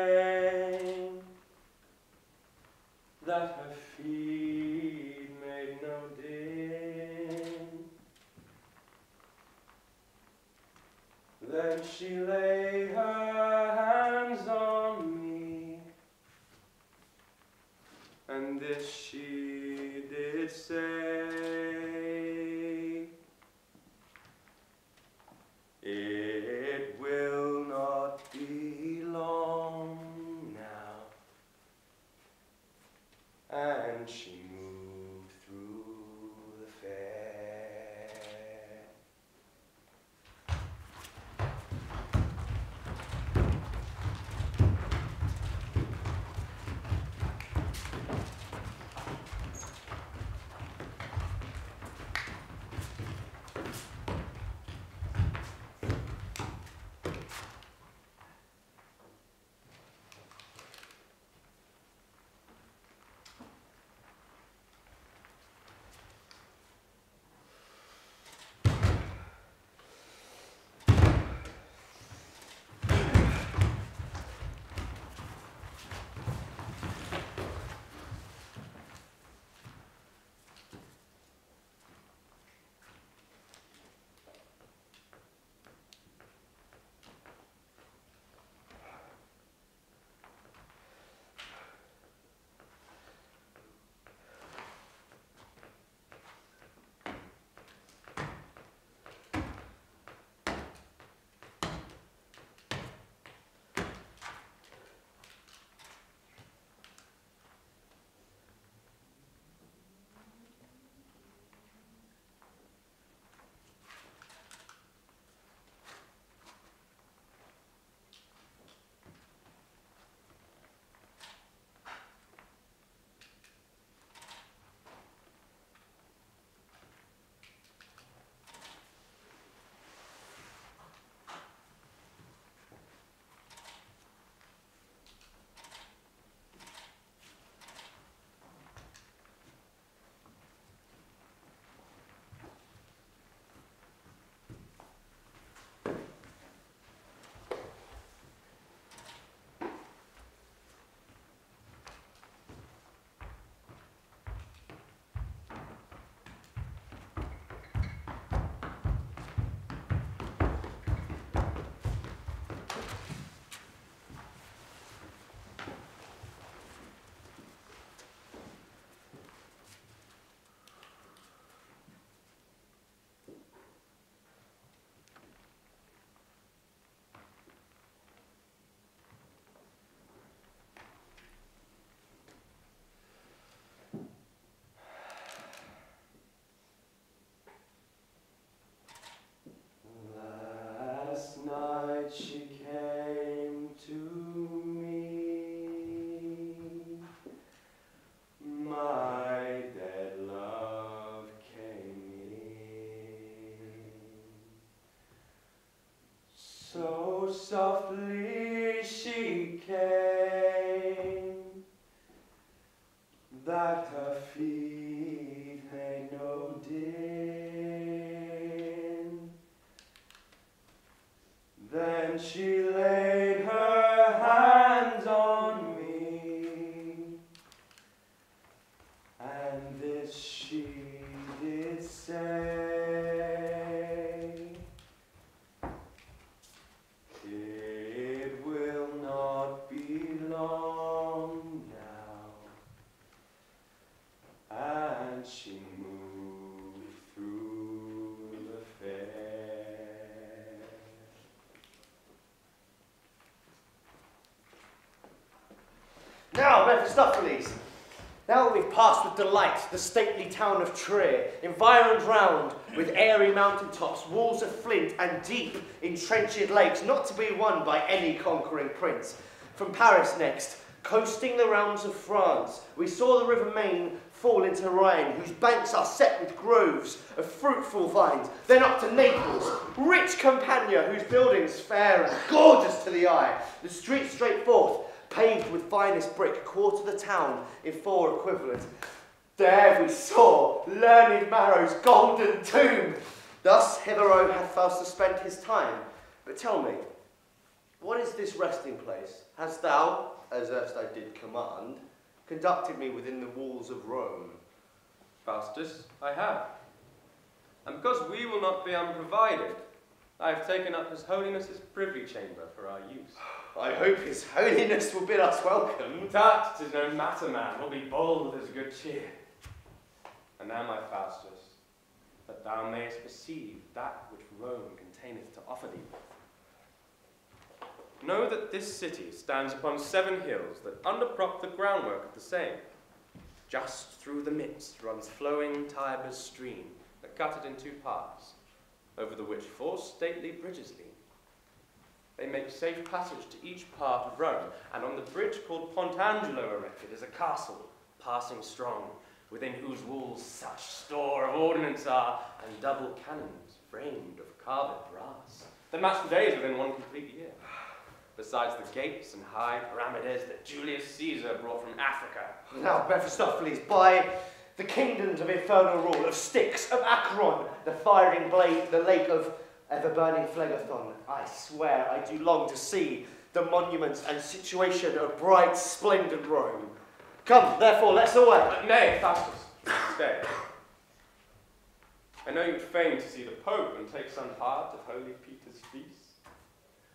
with delight the stately town of Trier, environed round with airy mountain tops, walls of flint, and deep entrenched lakes, not to be won by any conquering prince. From Paris next, coasting the realms of France, we saw the river Main fall into Rhine, whose banks are set with groves of fruitful vines. Then up to Naples, rich Campania, whose buildings fair and gorgeous to the eye. The streets straight forth, paved with finest brick, quarter the town in four equivalent. There we saw learned Maro's golden tomb. Thus hitherto hath Faustus spent his time. But tell me, what is this resting place? Hast thou, as erst I did command, conducted me within the walls of Rome? Faustus, I have. And because we will not be unprovided, I have taken up His Holiness's privy chamber for our use. I hope his holiness will bid us welcome. Tut, tis no matter, man. We'll be bold with his good cheer. And now, my Faustus, that thou mayest perceive that which Rome containeth to offer thee. Know that this city stands upon seven hills that underprop the groundwork of the same. Just through the midst runs flowing Tiber's stream that cut it in two parts, over the which four stately bridges lean. They make safe passage to each part of Rome, and on the bridge called Pont Angelo erected is a castle, passing strong, within whose walls such store of ordnance are, and double cannons framed of carved brass, that match the days within one complete year. Besides the gates and high pyramids that Julius Caesar brought from Africa. Now, Mephistopheles, by the kingdoms of infernal rule, of Styx, of Acheron, the firing blade, the lake of ever-burning Phlegethon, I swear I do long to see the monuments and situation of bright, splendid Rome. Come, therefore, let's away. Uh, nay, Faustus, stay. I know you'd fain to see the Pope and take some part of Holy Peter's feast,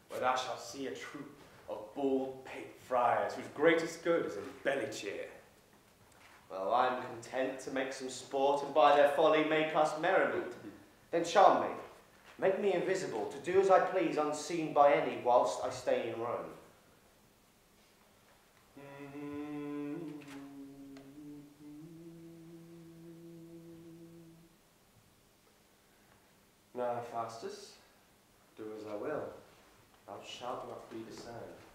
where thou shalt see a troop of bald pate friars whose greatest good is in belly cheer. Well, I'm content to make some sport and by their folly make us merriment. Then charm me, make me invisible, to do as I please unseen by any whilst I stay in Rome. Now, Faustus, do as I will. Thou shalt not be discerned.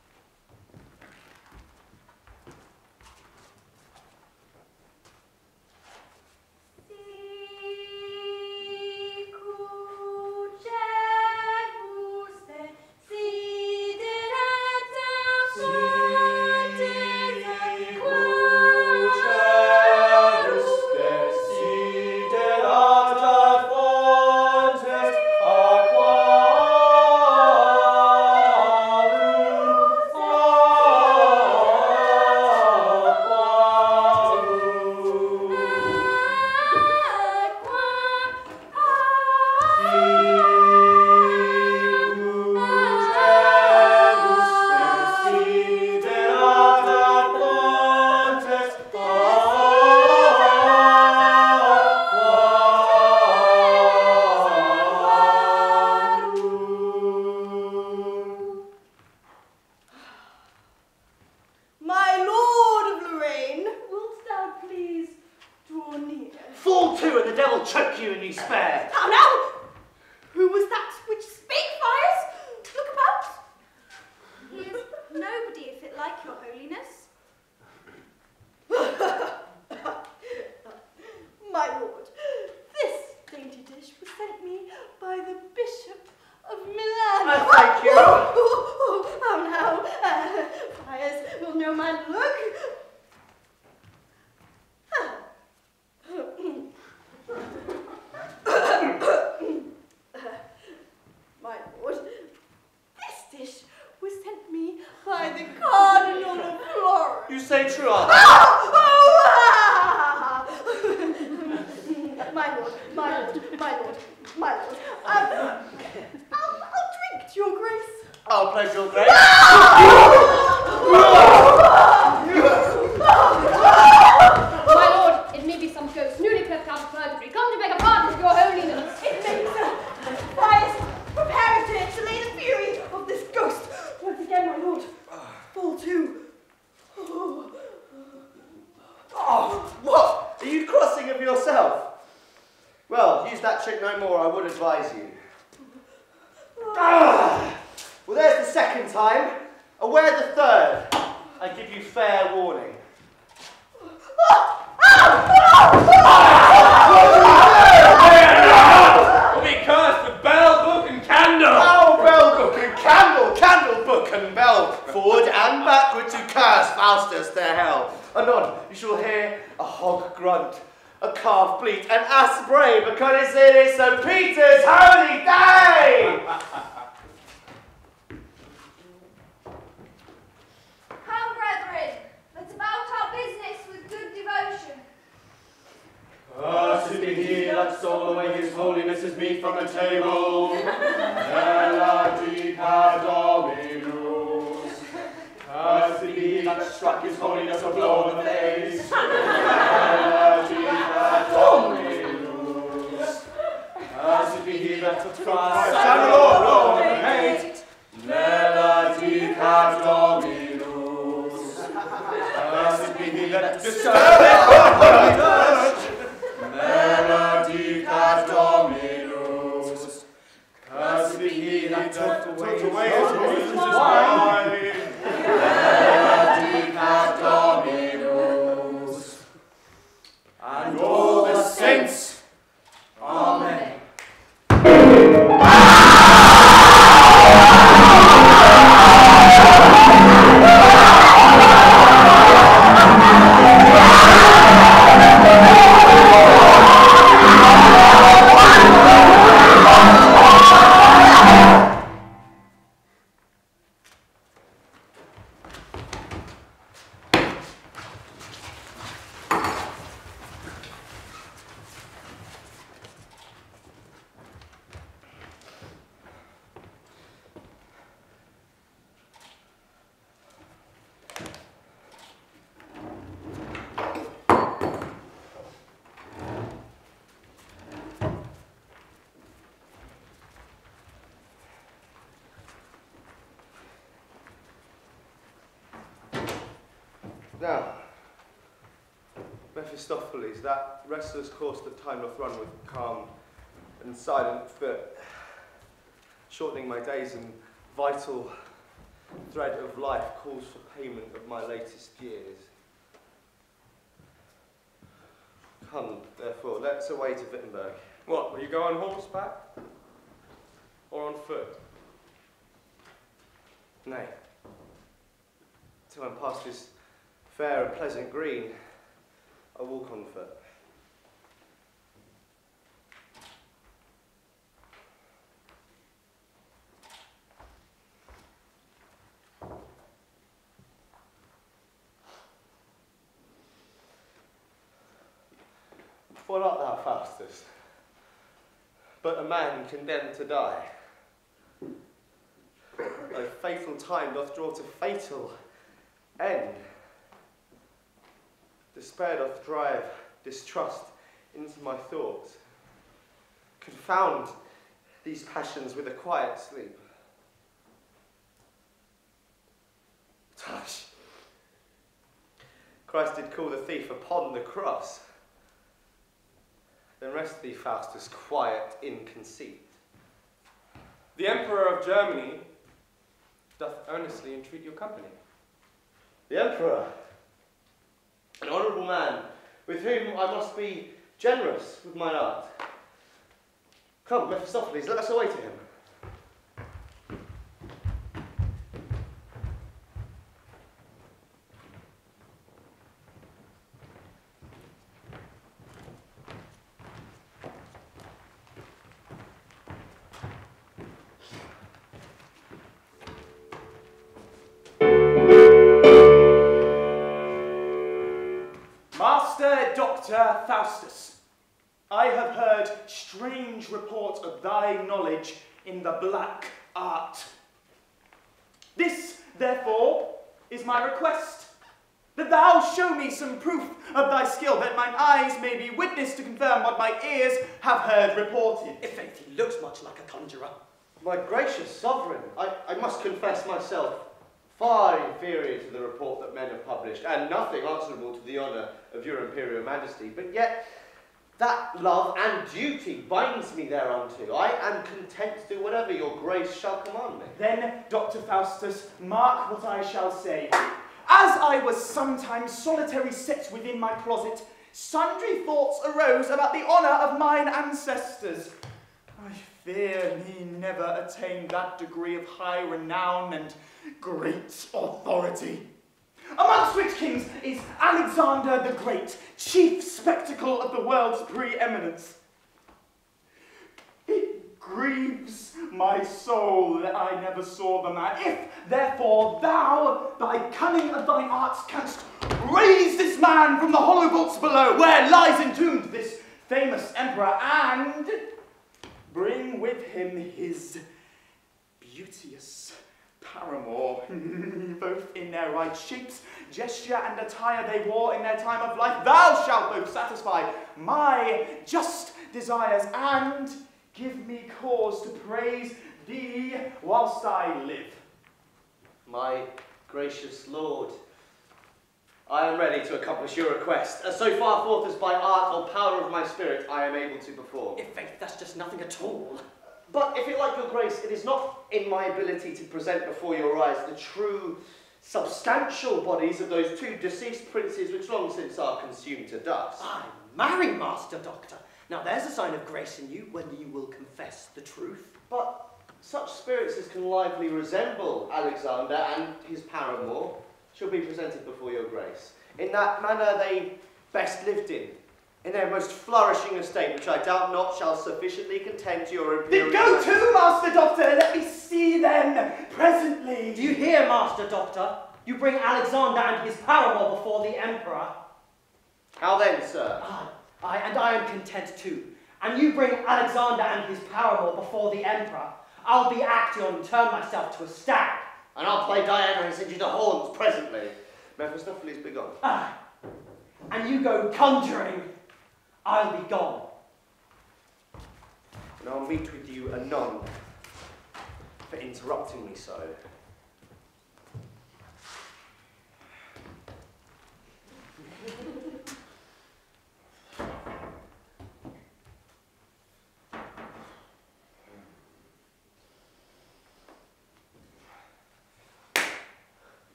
amazing, vital thread of life calls for payment of my latest years. Come, therefore, let's away to Wittenberg. What, will you go on horseback? Or on foot? Nay. Till I'm past this fair and pleasant green, I walk on foot. but a man condemned to die. A fatal time doth draw to fatal end. Despair doth drive distrust into my thoughts. Confound these passions with a quiet sleep. Tush! Christ did call the thief upon the cross then rest thee, Faustus, quiet in conceit. The Emperor of Germany doth earnestly entreat your company. The Emperor, an honourable man, with whom I must be generous with mine art. Come, Mephistopheles, let us away to him. My gracious sovereign, I, I must confess myself far inferior to the report that men have published, and nothing answerable to the honour of your imperial majesty. But yet, that love and duty binds me thereunto. I am content to do whatever your grace shall command me. Then, Dr. Faustus, mark what I shall say. As I was sometimes solitary set within my closet, sundry thoughts arose about the honour of mine ancestors. Fear me never attain that degree of high renown and great authority. Amongst which kings is Alexander the Great, chief spectacle of the world's preeminence. It grieves my soul that I never saw the man. If, therefore, thou, by cunning of thine arts, canst raise this man from the hollow vaults below, where lies entombed this famous emperor, and bring with him his beauteous paramour, both in their right shapes, gesture, and attire they wore in their time of life, thou shalt both satisfy my just desires and give me cause to praise thee whilst I live. My gracious lord, I am ready to accomplish your request, as so far forth as by art or power of my spirit I am able to perform. If faith, that's just nothing at all. But if it like your grace, it is not in my ability to present before your eyes the true substantial bodies of those two deceased princes which long since are consumed to dust. I marry, Master Doctor. Now there's a sign of grace in you when you will confess the truth. But such spirits as can lively resemble Alexander and his paramour shall be presented before your grace. In that manner they best lived in, in their most flourishing estate, which I doubt not shall sufficiently content your imperial... Then go to, Master Doctor, and let me see them presently. Do you hear, Master Doctor? You bring Alexander and his paramour before the Emperor. How then, sir? I, I, and I am content too. And you bring Alexander and his paramour before the Emperor. I'll be Actaeon and turn myself to a stag. And I'll play Diana and send you the horns presently. Mephistopheles, begone. Ah, and you go conjuring. I'll be gone. And I'll meet with you anon for interrupting me so.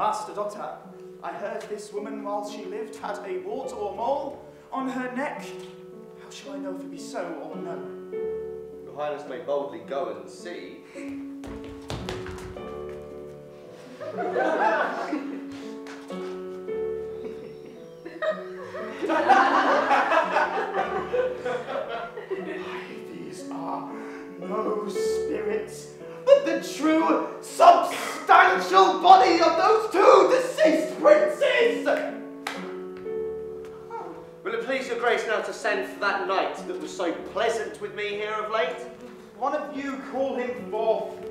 Master Doctor, I heard this woman while she lived had a wart or mole on her neck. How shall I know if it be so or no? Your Highness may boldly go and see. Why, These are no spirits, but the true grace now to send for that knight that was so pleasant with me here of late? One of you call him forth.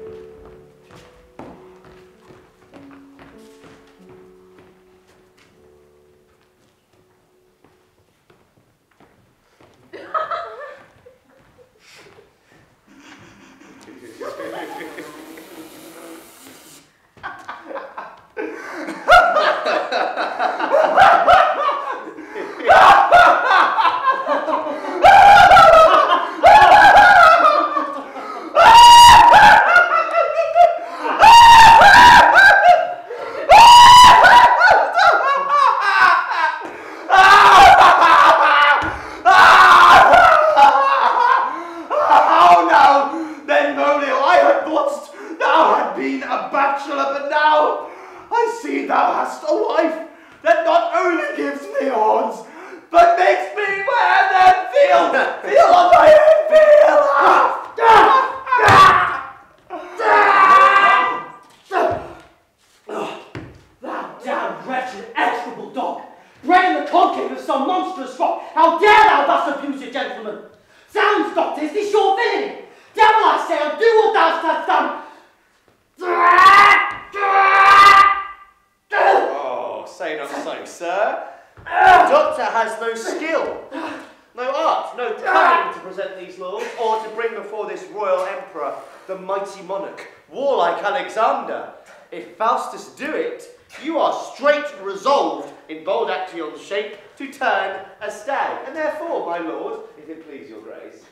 Do it, you are straight resolved in bold Actaeon's shape to turn a stag. And therefore, my lord, if it please your grace,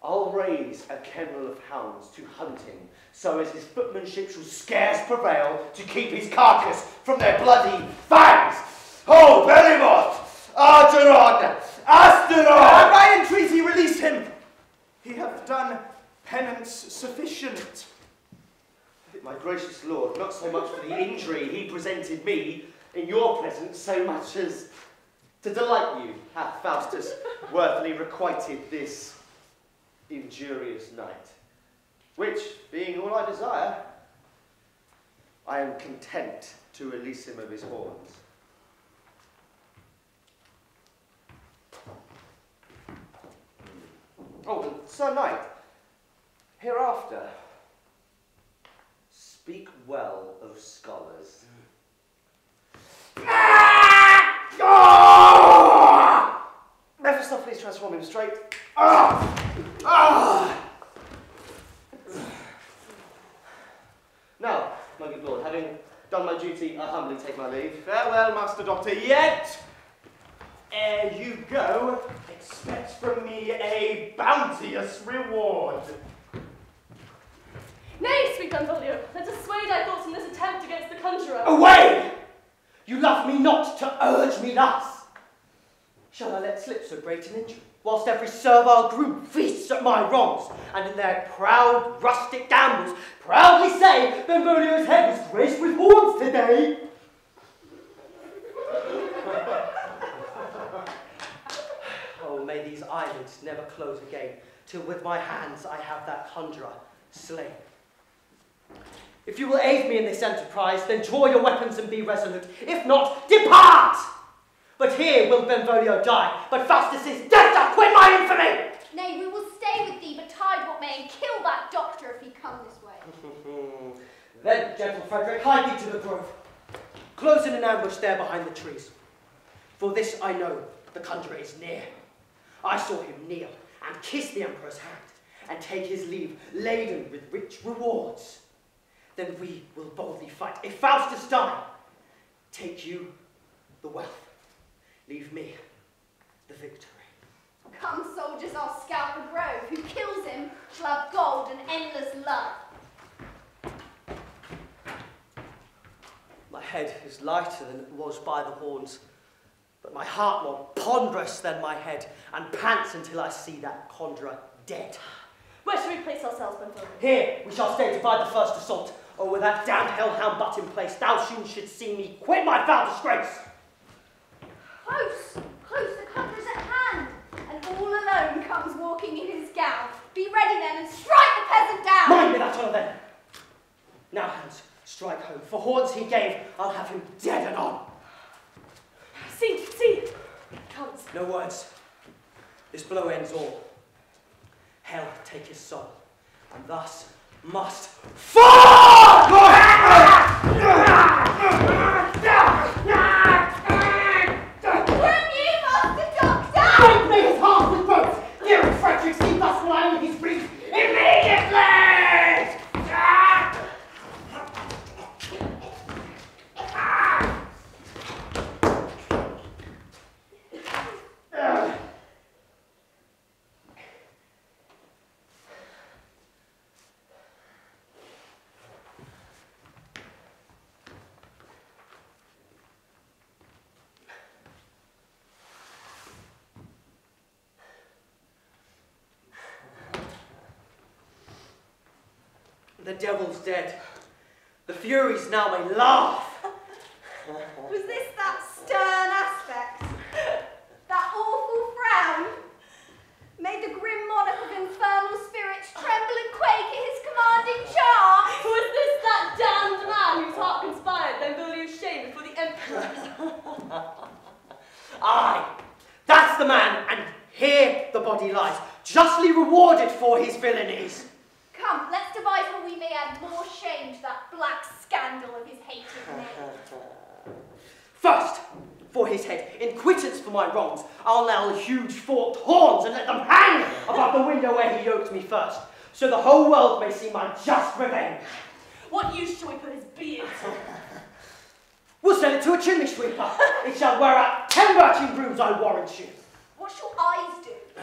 I'll raise a kennel of hounds to hunt him, so as his footmanship shall scarce prevail to keep his carcass from their bloody fangs. Ho, Belimoth! Argeron! Asteron! I entreaty release him. He hath done penance sufficient. My gracious lord, not so much for the injury he presented me in your presence, so much as to delight you, hath Faustus worthily requited this injurious night, which, being all I desire, I am content to release him of his horns. Oh, Sir Knight, hereafter, speak well of scholars. Mephistopheles transform him straight. Now, my good lord, having done my duty, I humbly take my leave. Farewell, Master Doctor. Yet, ere you go, expect from me a bounteous reward. Nay, sweet Benvolio, let us sway thy thoughts in this attempt against the conjurer. Away! You love me not to urge me thus. Shall I let slip so great an injury, whilst every servile groom feasts at my wrongs, and in their proud rustic gambols proudly say Benvolio's head was graced with horns today? oh, may these eyelids never close again, till with my hands I have that conjurer slain. If you will aid me in this enterprise, then draw your weapons and be resolute. If not, depart! But here will Benvolio die, but Faustus' is death doth quit my infamy! Nay, we will stay with thee, but tide what may, and kill that doctor if he come this way. then, gentle Frederick, hide thee to the grove. Close in an ambush there behind the trees. For this I know, the conjurer is near. I saw him kneel and kiss the emperor's hand, and take his leave laden with rich rewards. Then we will boldly fight. If Faustus die, take you the wealth. Leave me the victory. Come, soldiers, I'll scout the grove. Who kills him shall have gold and endless love. My head is lighter than it was by the horns, but my heart more ponderous than my head, and pants until I see that conjurer dead. Where shall we place ourselves, Benvolio? Here we shall stay to fight the first assault. Oh, with that damned hellhound but in place, thou soon shouldst see me quit my foul disgrace. Close, close, the conjurer's at hand, and all alone comes walking in his gown. Be ready then, and strike the peasant down. Mind me that honor then. Now, Hans, strike home. For horns he gave, I'll have him dead and anon. See, see, it comes. No words. This blow ends all. Hell take his soul, and thus must fall! From you, Master Doctor! Break me his heart with ropes! Dear Frederick, see thus lying in his devil's dead. The Furies now may laugh. Was this that stern aspect? That awful frown? Made the grim monarch of infernal spirits tremble and quake at his commanding charm? Was this that damned man whose heart conspired Benvolio's shame before the emperor? Aye, that's the man, and here the body lies, justly rewarded for his villainies. His head, in quittance for my wrongs, I'll nail huge forked horns and let them hang above the window where he yoked me first, so the whole world may see my just revenge. What use shall we put his beard to? We'll send it to a chimney sweeper. it shall wear out ten birching brooms, I warrant you. What shall eyes do?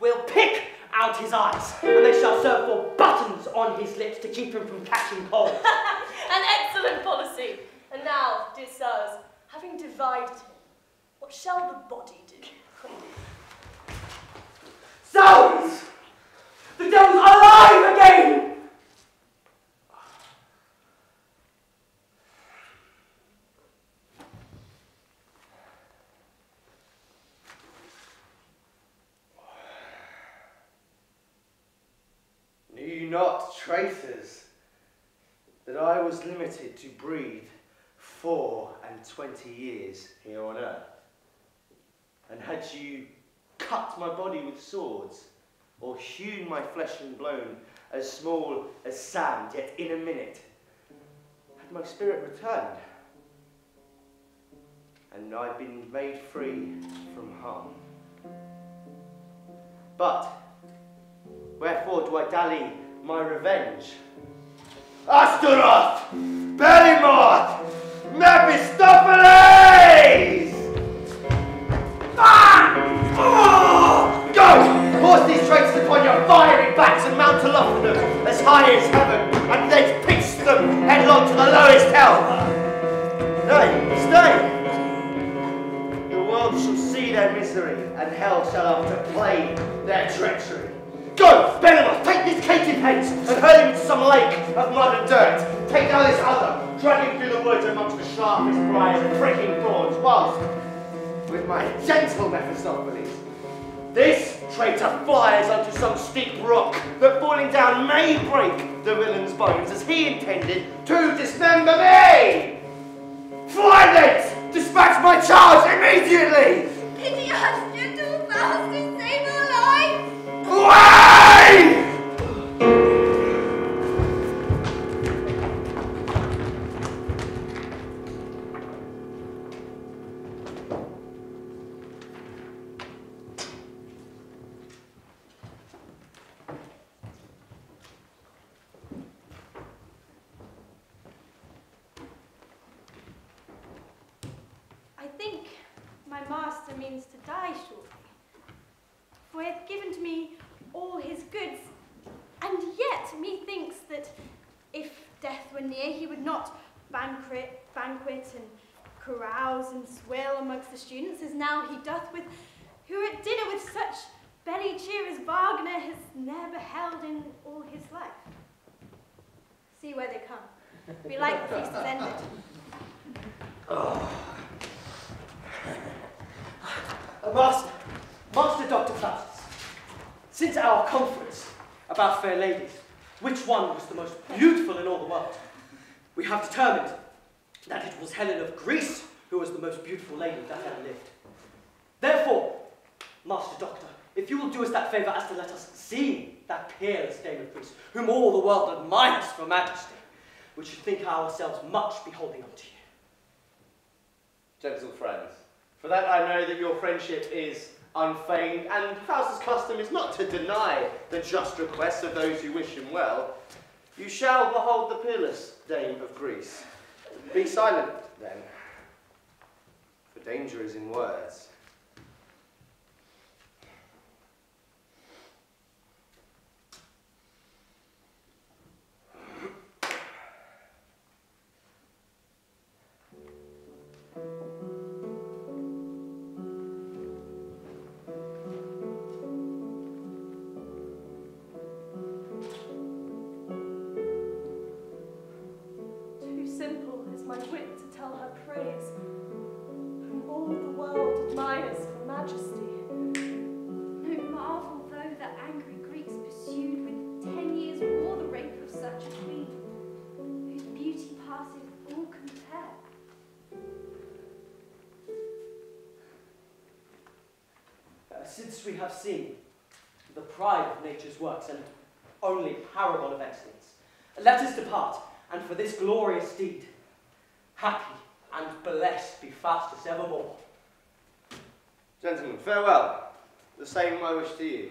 We'll pick out his eyes, and they shall serve for buttons on his lips to keep him from catching cold. An excellent policy. And now, dear sirs, having divided him, what shall the body do? Zounds! The devil's alive again! Knew you not, traitors, that I was limited to breathe four and twenty years here on earth? And had you cut my body with swords, or hewn my flesh and blown as small as sand, yet in a minute had my spirit returned, and I'd been made free from harm. But Wherefore do I dally my revenge? Astaroth! Belimoth! Mephistopheles! Ah! Oh! Go! Force these traitors upon your fiery backs and mount aloft them as high as heaven, and then pitch them headlong to the lowest hell. Nay, stay! The world shall see their misery, and hell shall after play their treachery. Go, Belimoth, take this caitiff hence, and hurl him into some lake of mud and dirt. Take now this other, drag him through the woods amongst the sharpest briars and pricking thorns, whilst, with my gentle Mephistopheles, this traitor flies unto some steep rock that falling down may break the villain's bones, as he intended to dismember me! Fly thence! Dispatch my charge immediately! Pity us, gentle Faustus, save our lives! Such belly cheer as Wagner has ne'er beheld in all his life. See where they come. We like the feast is ended. Uh, Master, Master Dr. Faustus, since our conference about fair ladies, which one was the most beautiful in all the world, we have determined that it was Helen of Greece who was the most beautiful lady that ever lived. Therefore, Master Doctor, if you will do us that favour as to let us see that peerless dame of Greece, whom all the world admires for majesty, we should think ourselves much beholding unto you. Gentle friends, for that I know that your friendship is unfeigned, and Faustus' custom is not to deny the just requests of those who wish him well. You shall behold the peerless dame of Greece. Be silent, then, for danger is in words. Have seen the pride of nature's works and only parable of excellence, let us depart, and for this glorious deed, happy and blessed be Faustus evermore. Gentlemen, farewell. The same I wish to you.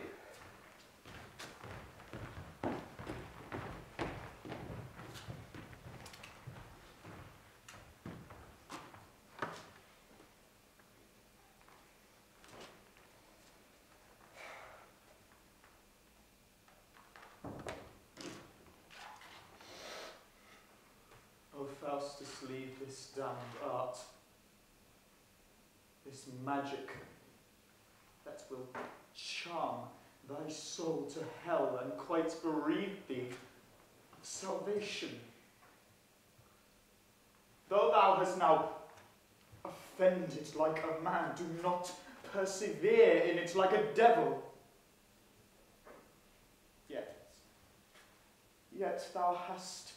O Faustus, damned art, this magic that will charm thy soul to hell and quite bereave thee of salvation. Though thou hast now offended like a man, do not persevere in it like a devil. Yet, yet thou hast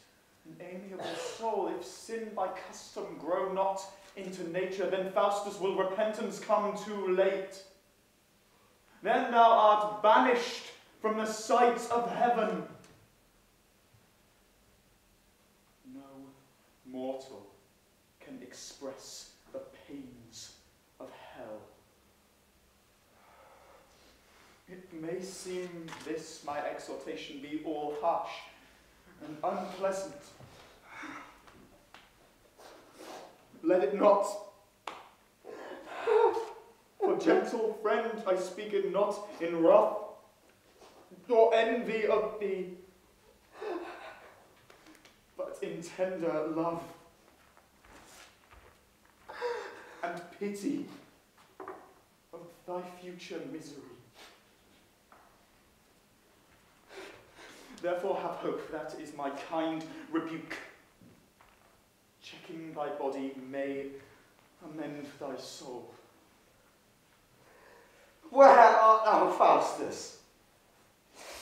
an amiable soul, if sin by custom grow not into nature, then Faustus will repentance come too late. Then thou art banished from the sight of heaven. No mortal can express the pains of hell. It may seem this my exhortation be all harsh and unpleasant. Let it not. For gentle friend, I speak it not in wrath, nor envy of thee, but in tender love and pity of thy future misery. Therefore have hope, that is my kind rebuke. Checking thy body may amend thy soul. Where art thou, Faustus?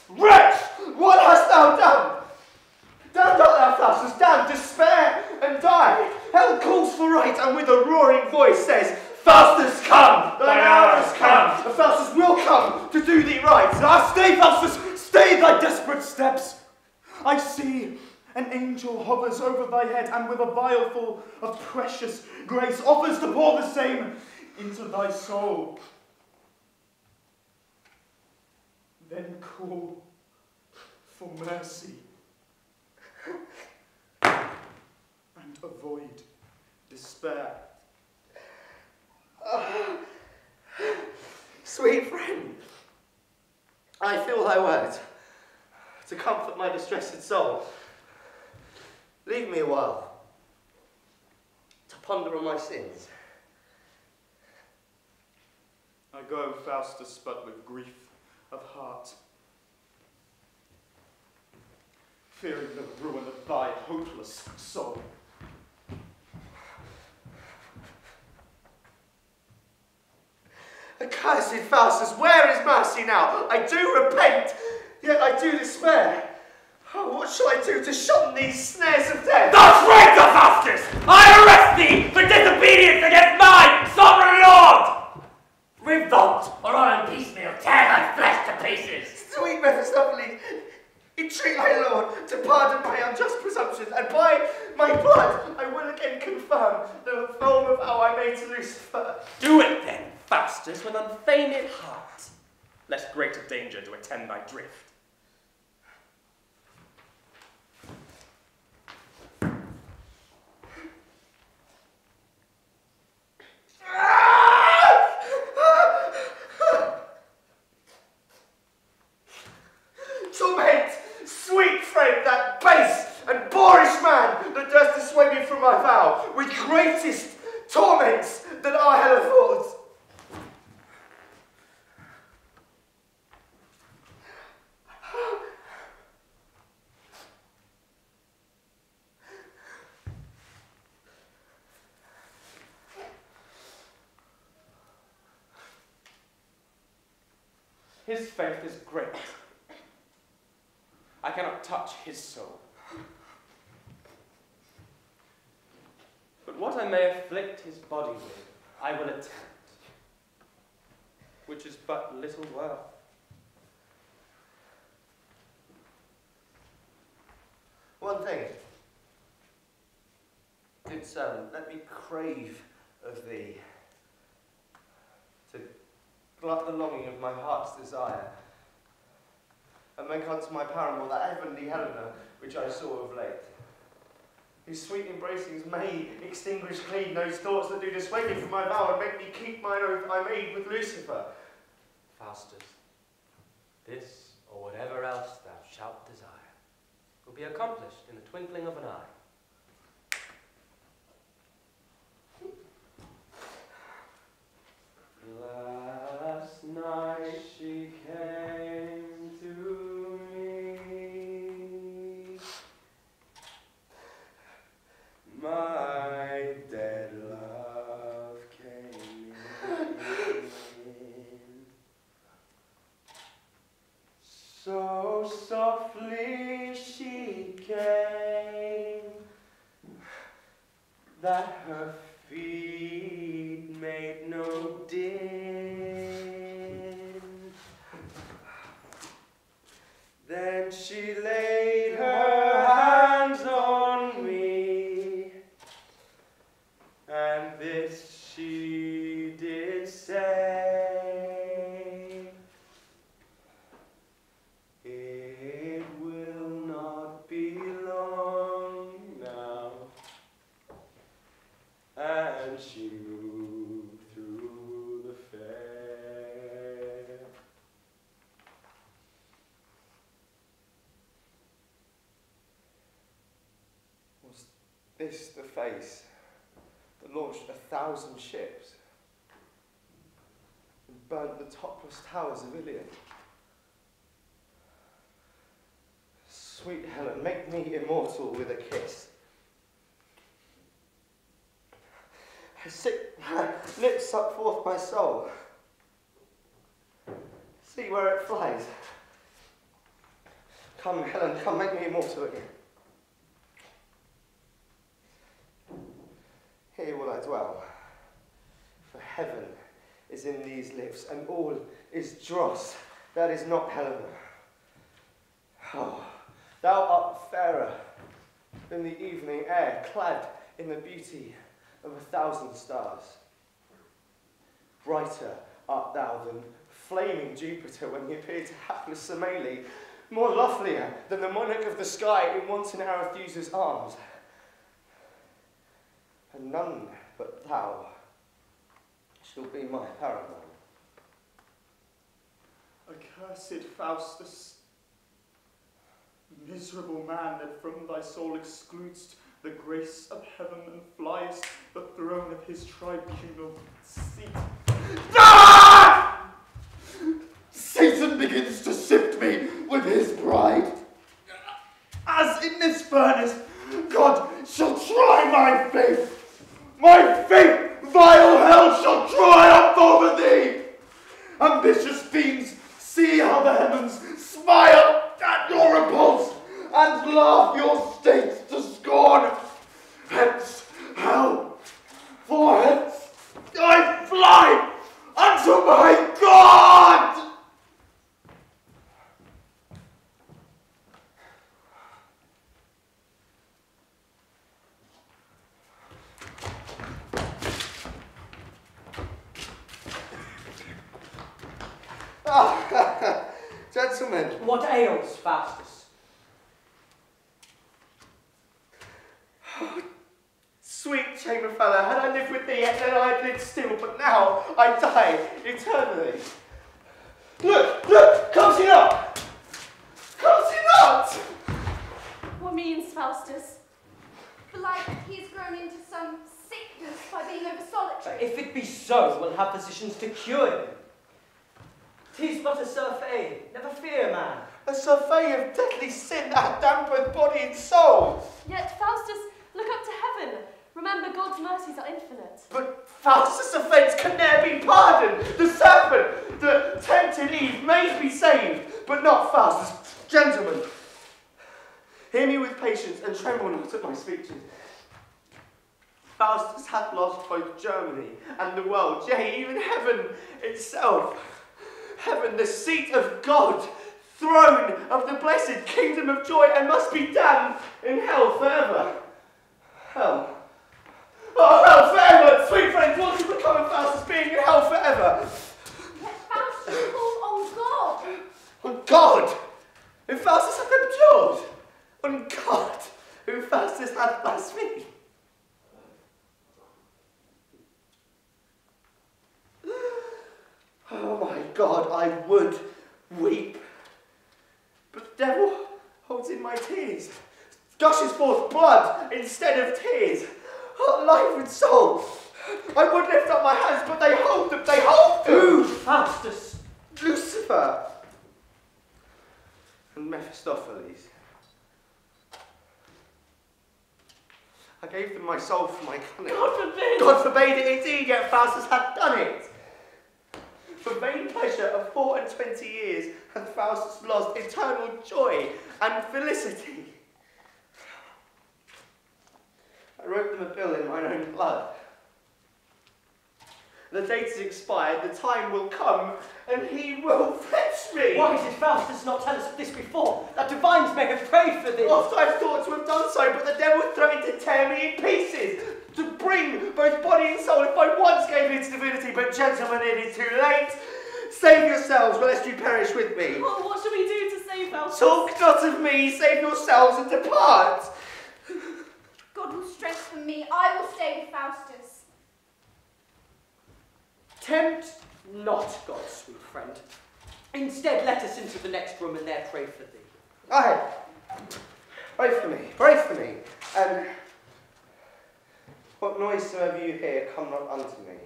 Wretch! What hast thou done? Damned art thou, Faustus, damned, despair and die. Hell calls for right, and with a roaring voice says, Faustus, come! Thine hour has come! And Faustus will come to do thee right. Ah, stay, Faustus! Stay thy desperate steps! I see an angel hovers over thy head, and with a vial full of precious grace offers to pour the same into thy soul. Then call for mercy and avoid despair. Ah, sweet friend, I feel thy words to comfort my distressed soul. Leave me a while to ponder on my sins. I go, Faustus, but with grief of heart, fearing the ruin of thy hopeless soul. Accursed Faustus, where is mercy now? I do repent, yet I do despair. Oh, what shall I do to shun these snares of death? Thou traitor, Faustus! I arrest thee for disobedience against my sovereign lord! Revolt, or I'll piecemeal tear thy flesh to pieces! Sweet Mephistopheles, entreat my lord to pardon my unjust presumptions, and by my blood I will again confirm the foam of how I made to Lucifer. Do it then, Faustus, with unfeigned heart, lest greater danger do attend thy drift. Torment, sweet friend, that base and boorish man that does dissuade me from my vow, with greatest torments that our hell affords. His faith is great. I cannot touch his soul. But what I may afflict his body with, I will attempt. which is but little worth. One thing. Good servant, let me crave of thee to glut the longing of my heart's desire and make unto my paramour that heavenly Helena which I saw of late. Whose sweet embracings may extinguish clean those thoughts that do dissuade me from my vow and make me keep mine oath I made with Lucifer. Faustus, this or whatever else thou shalt desire will be accomplished in the twinkling of an eye. Last night she came to me, my dead love came in. So softly she came that her feet made no din. Then she laid her hands on me, and this she did say. It will not be long now. And she moved through the fair. Was this the face that launched a thousand ships and burnt towers of Ilion? Sweet Helen, make me immortal with a kiss. Her sick lips suck forth my soul. See where it flies. Come, Helen, come, make me immortal again. Here will I dwell, for heaven is in these lips, and all is dross that is not Helena. Oh, thou art fairer than the evening air, clad in the beauty of a thousand stars. Brighter art thou than flaming Jupiter when he appeared to hapless Semele, more lovelier than the monarch of the sky in wanton Arethusa's arms and none but thou shall be my paramour. Accursed Faustus, miserable man that from thy soul excludest the grace of heaven and fliest the throne of his tribunal seat. Ah! Satan begins to sift me with his pride. As in this furnace, God shall try my faith. My faith, vile hell, shall triumph over thee. Ambitious fiends, see how the heavens smile at your repulse and laugh your states to scorn. Hence, hell, for hence I fly unto my God. Ah, gentlemen. What ails Faustus? Sweet chamber fellow, had I lived with thee, yet then I had lived still, but now I die eternally. Look, look, comes he not? Comes he not? What means Faustus? Like he's grown into some sickness by being over solitary. If it be so, we'll have physicians to cure him. Tis but a surfeit, never fear, man. A survey of deadly sin that hath dampened body and soul. Yet, Faustus, look up to heaven. Remember, God's mercies are infinite. But Faustus' offence can ne'er be pardoned. The serpent that tempted Eve may be saved, but not Faustus. Gentlemen, hear me with patience and tremble not at my speeches. Faustus hath lost both Germany and the world, yea, even heaven itself. Heaven, the seat of God, throne of the blessed, kingdom of joy, and must be damned in hell forever. Hell. Oh, hell forever! Sweet friends, what has become of Faustus being in hell forever? Faustus on God. On God, who Faustus hath abjured. On God, who Faustus hath blasphemed. Oh my God, I would weep. But the devil holds in my tears, gushes forth blood instead of tears. Oh, life and soul. I would lift up my hands, but they hold them, they hold them. Who, Faustus? Lucifer and Mephistopheles. I gave them my soul for my cunning. God forbid! God forbade it indeed, yet Faustus hath done it. For vain pleasure of four and twenty years hath Faustus lost eternal joy and felicity. I wrote them a bill in mine own blood. The date is expired, the time will come, and he will fetch me. Why did Faustus not tell us of this before? That divines may have prayed for this! Oft I've thought to have done so, but the devil threatened to tear me in pieces, to bring both body and soul if I once gave in to divinity. But gentlemen, it is too late. Save yourselves, lest you perish with me. Oh, what shall we do to save Faustus? Talk not of me, save yourselves and depart. God will strengthen me. I will stay with Faustus. Tempt not God, sweet friend. Instead, let us into the next room and there pray for thee. Aye. Pray for me, pray for me. And what noise soever you hear, come not unto me.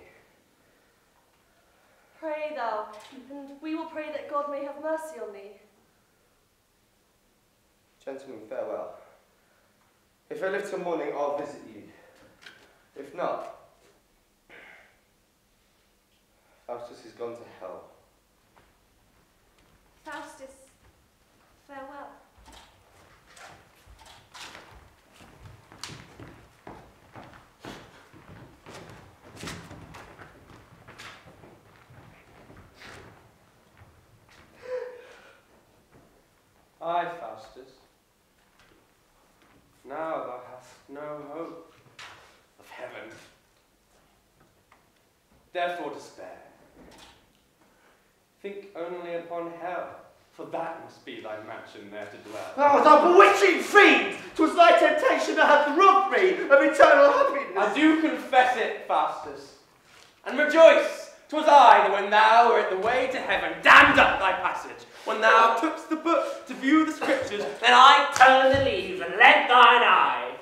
Pray thou, and we will pray that God may have mercy on thee. Gentlemen, farewell. If I live till morning, I'll visit you. If not, Faustus is gone to hell. Faustus, farewell. Ay, Faustus. Now thou hast no hope of heaven. Therefore despair. Think only upon hell, for that must be thy mansion there to dwell. Oh, thou bewitching fiend! 'Twas thy temptation that hath robbed me of eternal happiness. I do confess it, Faustus, and rejoice. 'Twas I that when thou wert the way to heaven dammed up thy passage. When thou tookst the book to view the scriptures, then I turned the leaves and lent thine eye.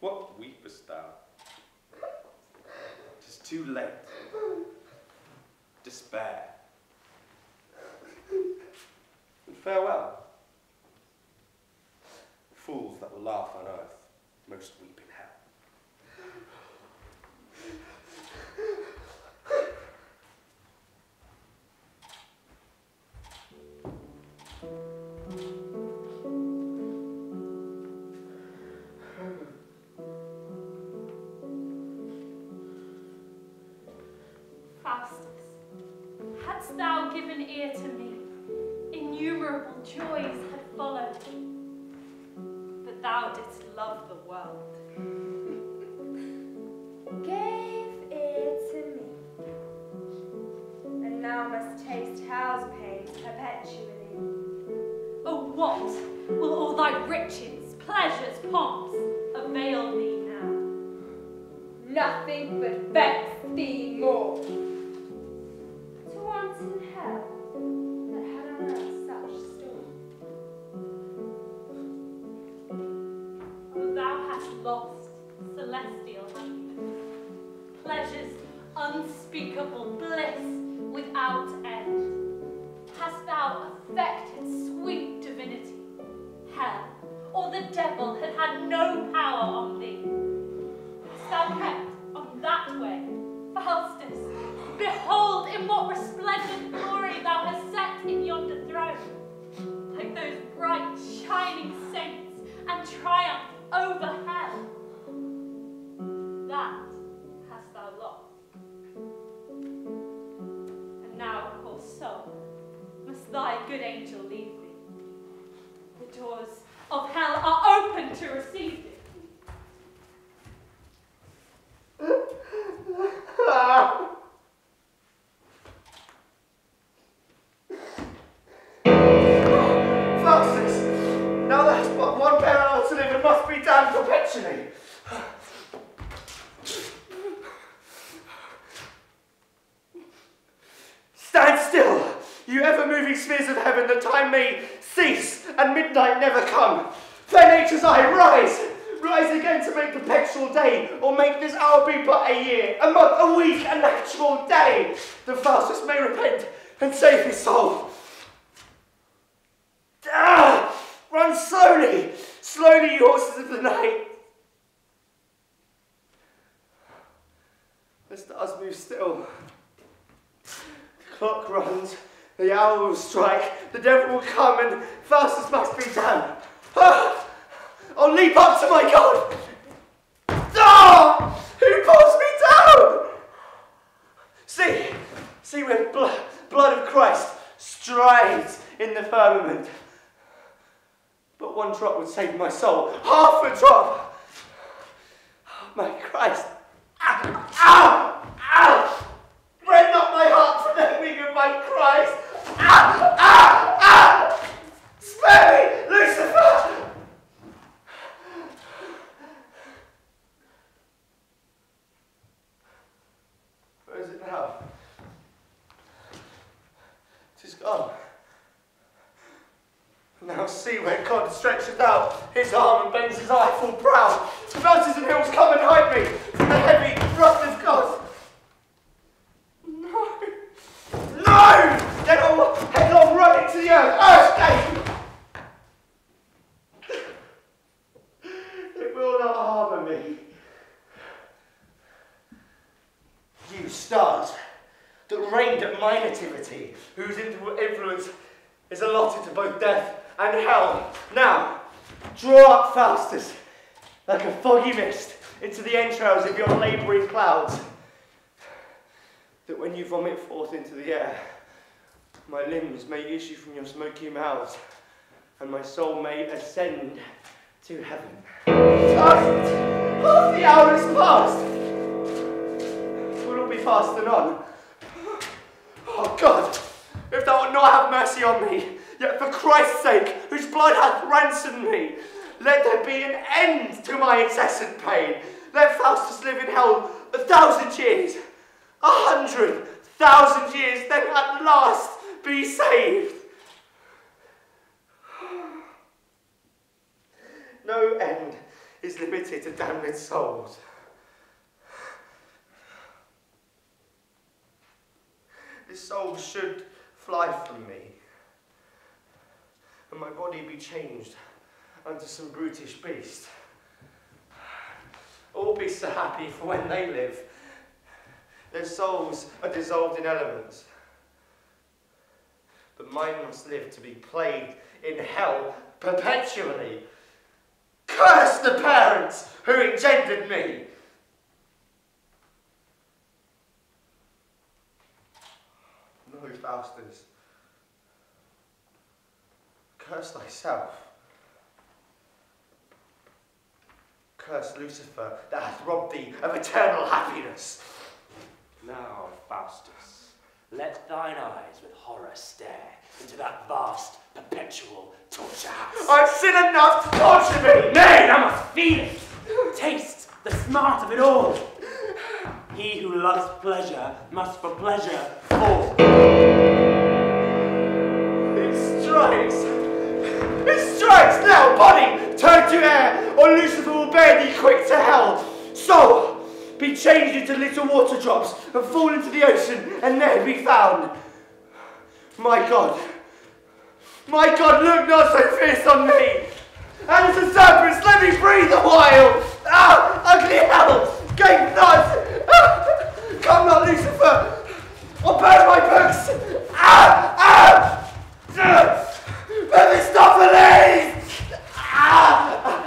What weepest thou? Tis too late. Despair. And farewell. Fools that will laugh on earth Gave it to me, and now must taste hell's pains perpetually. Oh, what will all thy riches, pleasures, pomps avail thee now? Nothing but vex thee more. To want in hell lost celestial happiness, pleasures unspeakable, bliss without end. Hast thou affected sweet divinity? Hell or the devil had had no power on thee. Hast thou kept on that way, Faustus? Behold in what resplendent glory thou hast set in yonder throne, like those bright shining saints and and triumph over hell. That hast thou lost. And now, poor soul, must thy good angel leave thee. The doors of hell are open to receive thee. Faustus, Stand still, you ever-moving spheres of heaven, that time may cease and midnight never come. Fair nature's eye, rise! Rise again to make perpetual day, or make this hour be but a year, a month, a week, a natural day. The Faustus may repent and save his soul. Ah! Run slowly! Slowly, you horses of the night! The stars move still. The clock runs, the hour will strike, the devil will come, and Faustus must be done. Ah! I'll leap up to my God! Ah! Who pulls me down? See, see where blood, blood of Christ strides in the firmament. But one drop would save my soul. Half a drop! My Christ! Ah! Ah! Rend not my heart from the wing of my Christ! Ah! Ah! Ah! Spare me, Lucifer! Where is it now? It is gone. Now see where God stretches out his arm and bends his eye eyeful brow. Mountains and hills come and hide me from the heavy wrath of God. No! No! Then I'll run the earth. It will not harbour me. You stars that reigned at my nativity, whose influence is allotted to both death and hell. Now, draw up Faustus like a foggy mist into the entrails of your labouring clouds, that when you vomit forth into the air, my limbs may issue from your smoky mouths, and my soul may ascend to heaven. Just half the hour is past. Will all be fast and on. Oh God, if thou wilt not have mercy on me, yet for Christ's sake, whose blood hath ransomed me, let there be an end to my incessant pain. Let Faustus live in hell a thousand years, a hundred thousand years, then at last be saved. No end is limited to damned souls. This soul should fly from me, and my body be changed unto some brutish beast. All beasts are happy for when they live. Their souls are dissolved in elements. But mine must live to be plagued in hell perpetually. Curse the parents who engendered me! No, Faustus. Curse thyself. Curse Lucifer that hath robbed thee of eternal happiness. Now, Faustus, let thine eyes with horror stare into that vast, perpetual torture house. I've sinned enough to torture me! Nay, thou must feel it! Taste the smart of it all! He who loves pleasure must for pleasure fall. It strikes! It strikes now, body! Turn to air, or Lucifer will bear thee quick to hell. So, be changed into little water drops and fall into the ocean and there be found. My God, my God, look not so fierce on me. And as a serpent, let me breathe a while. Ah, ugly hell, gape not. Ah, come not, Lucifer, or burn my books. Ah, ah, ah. Mephistopheles! Ah,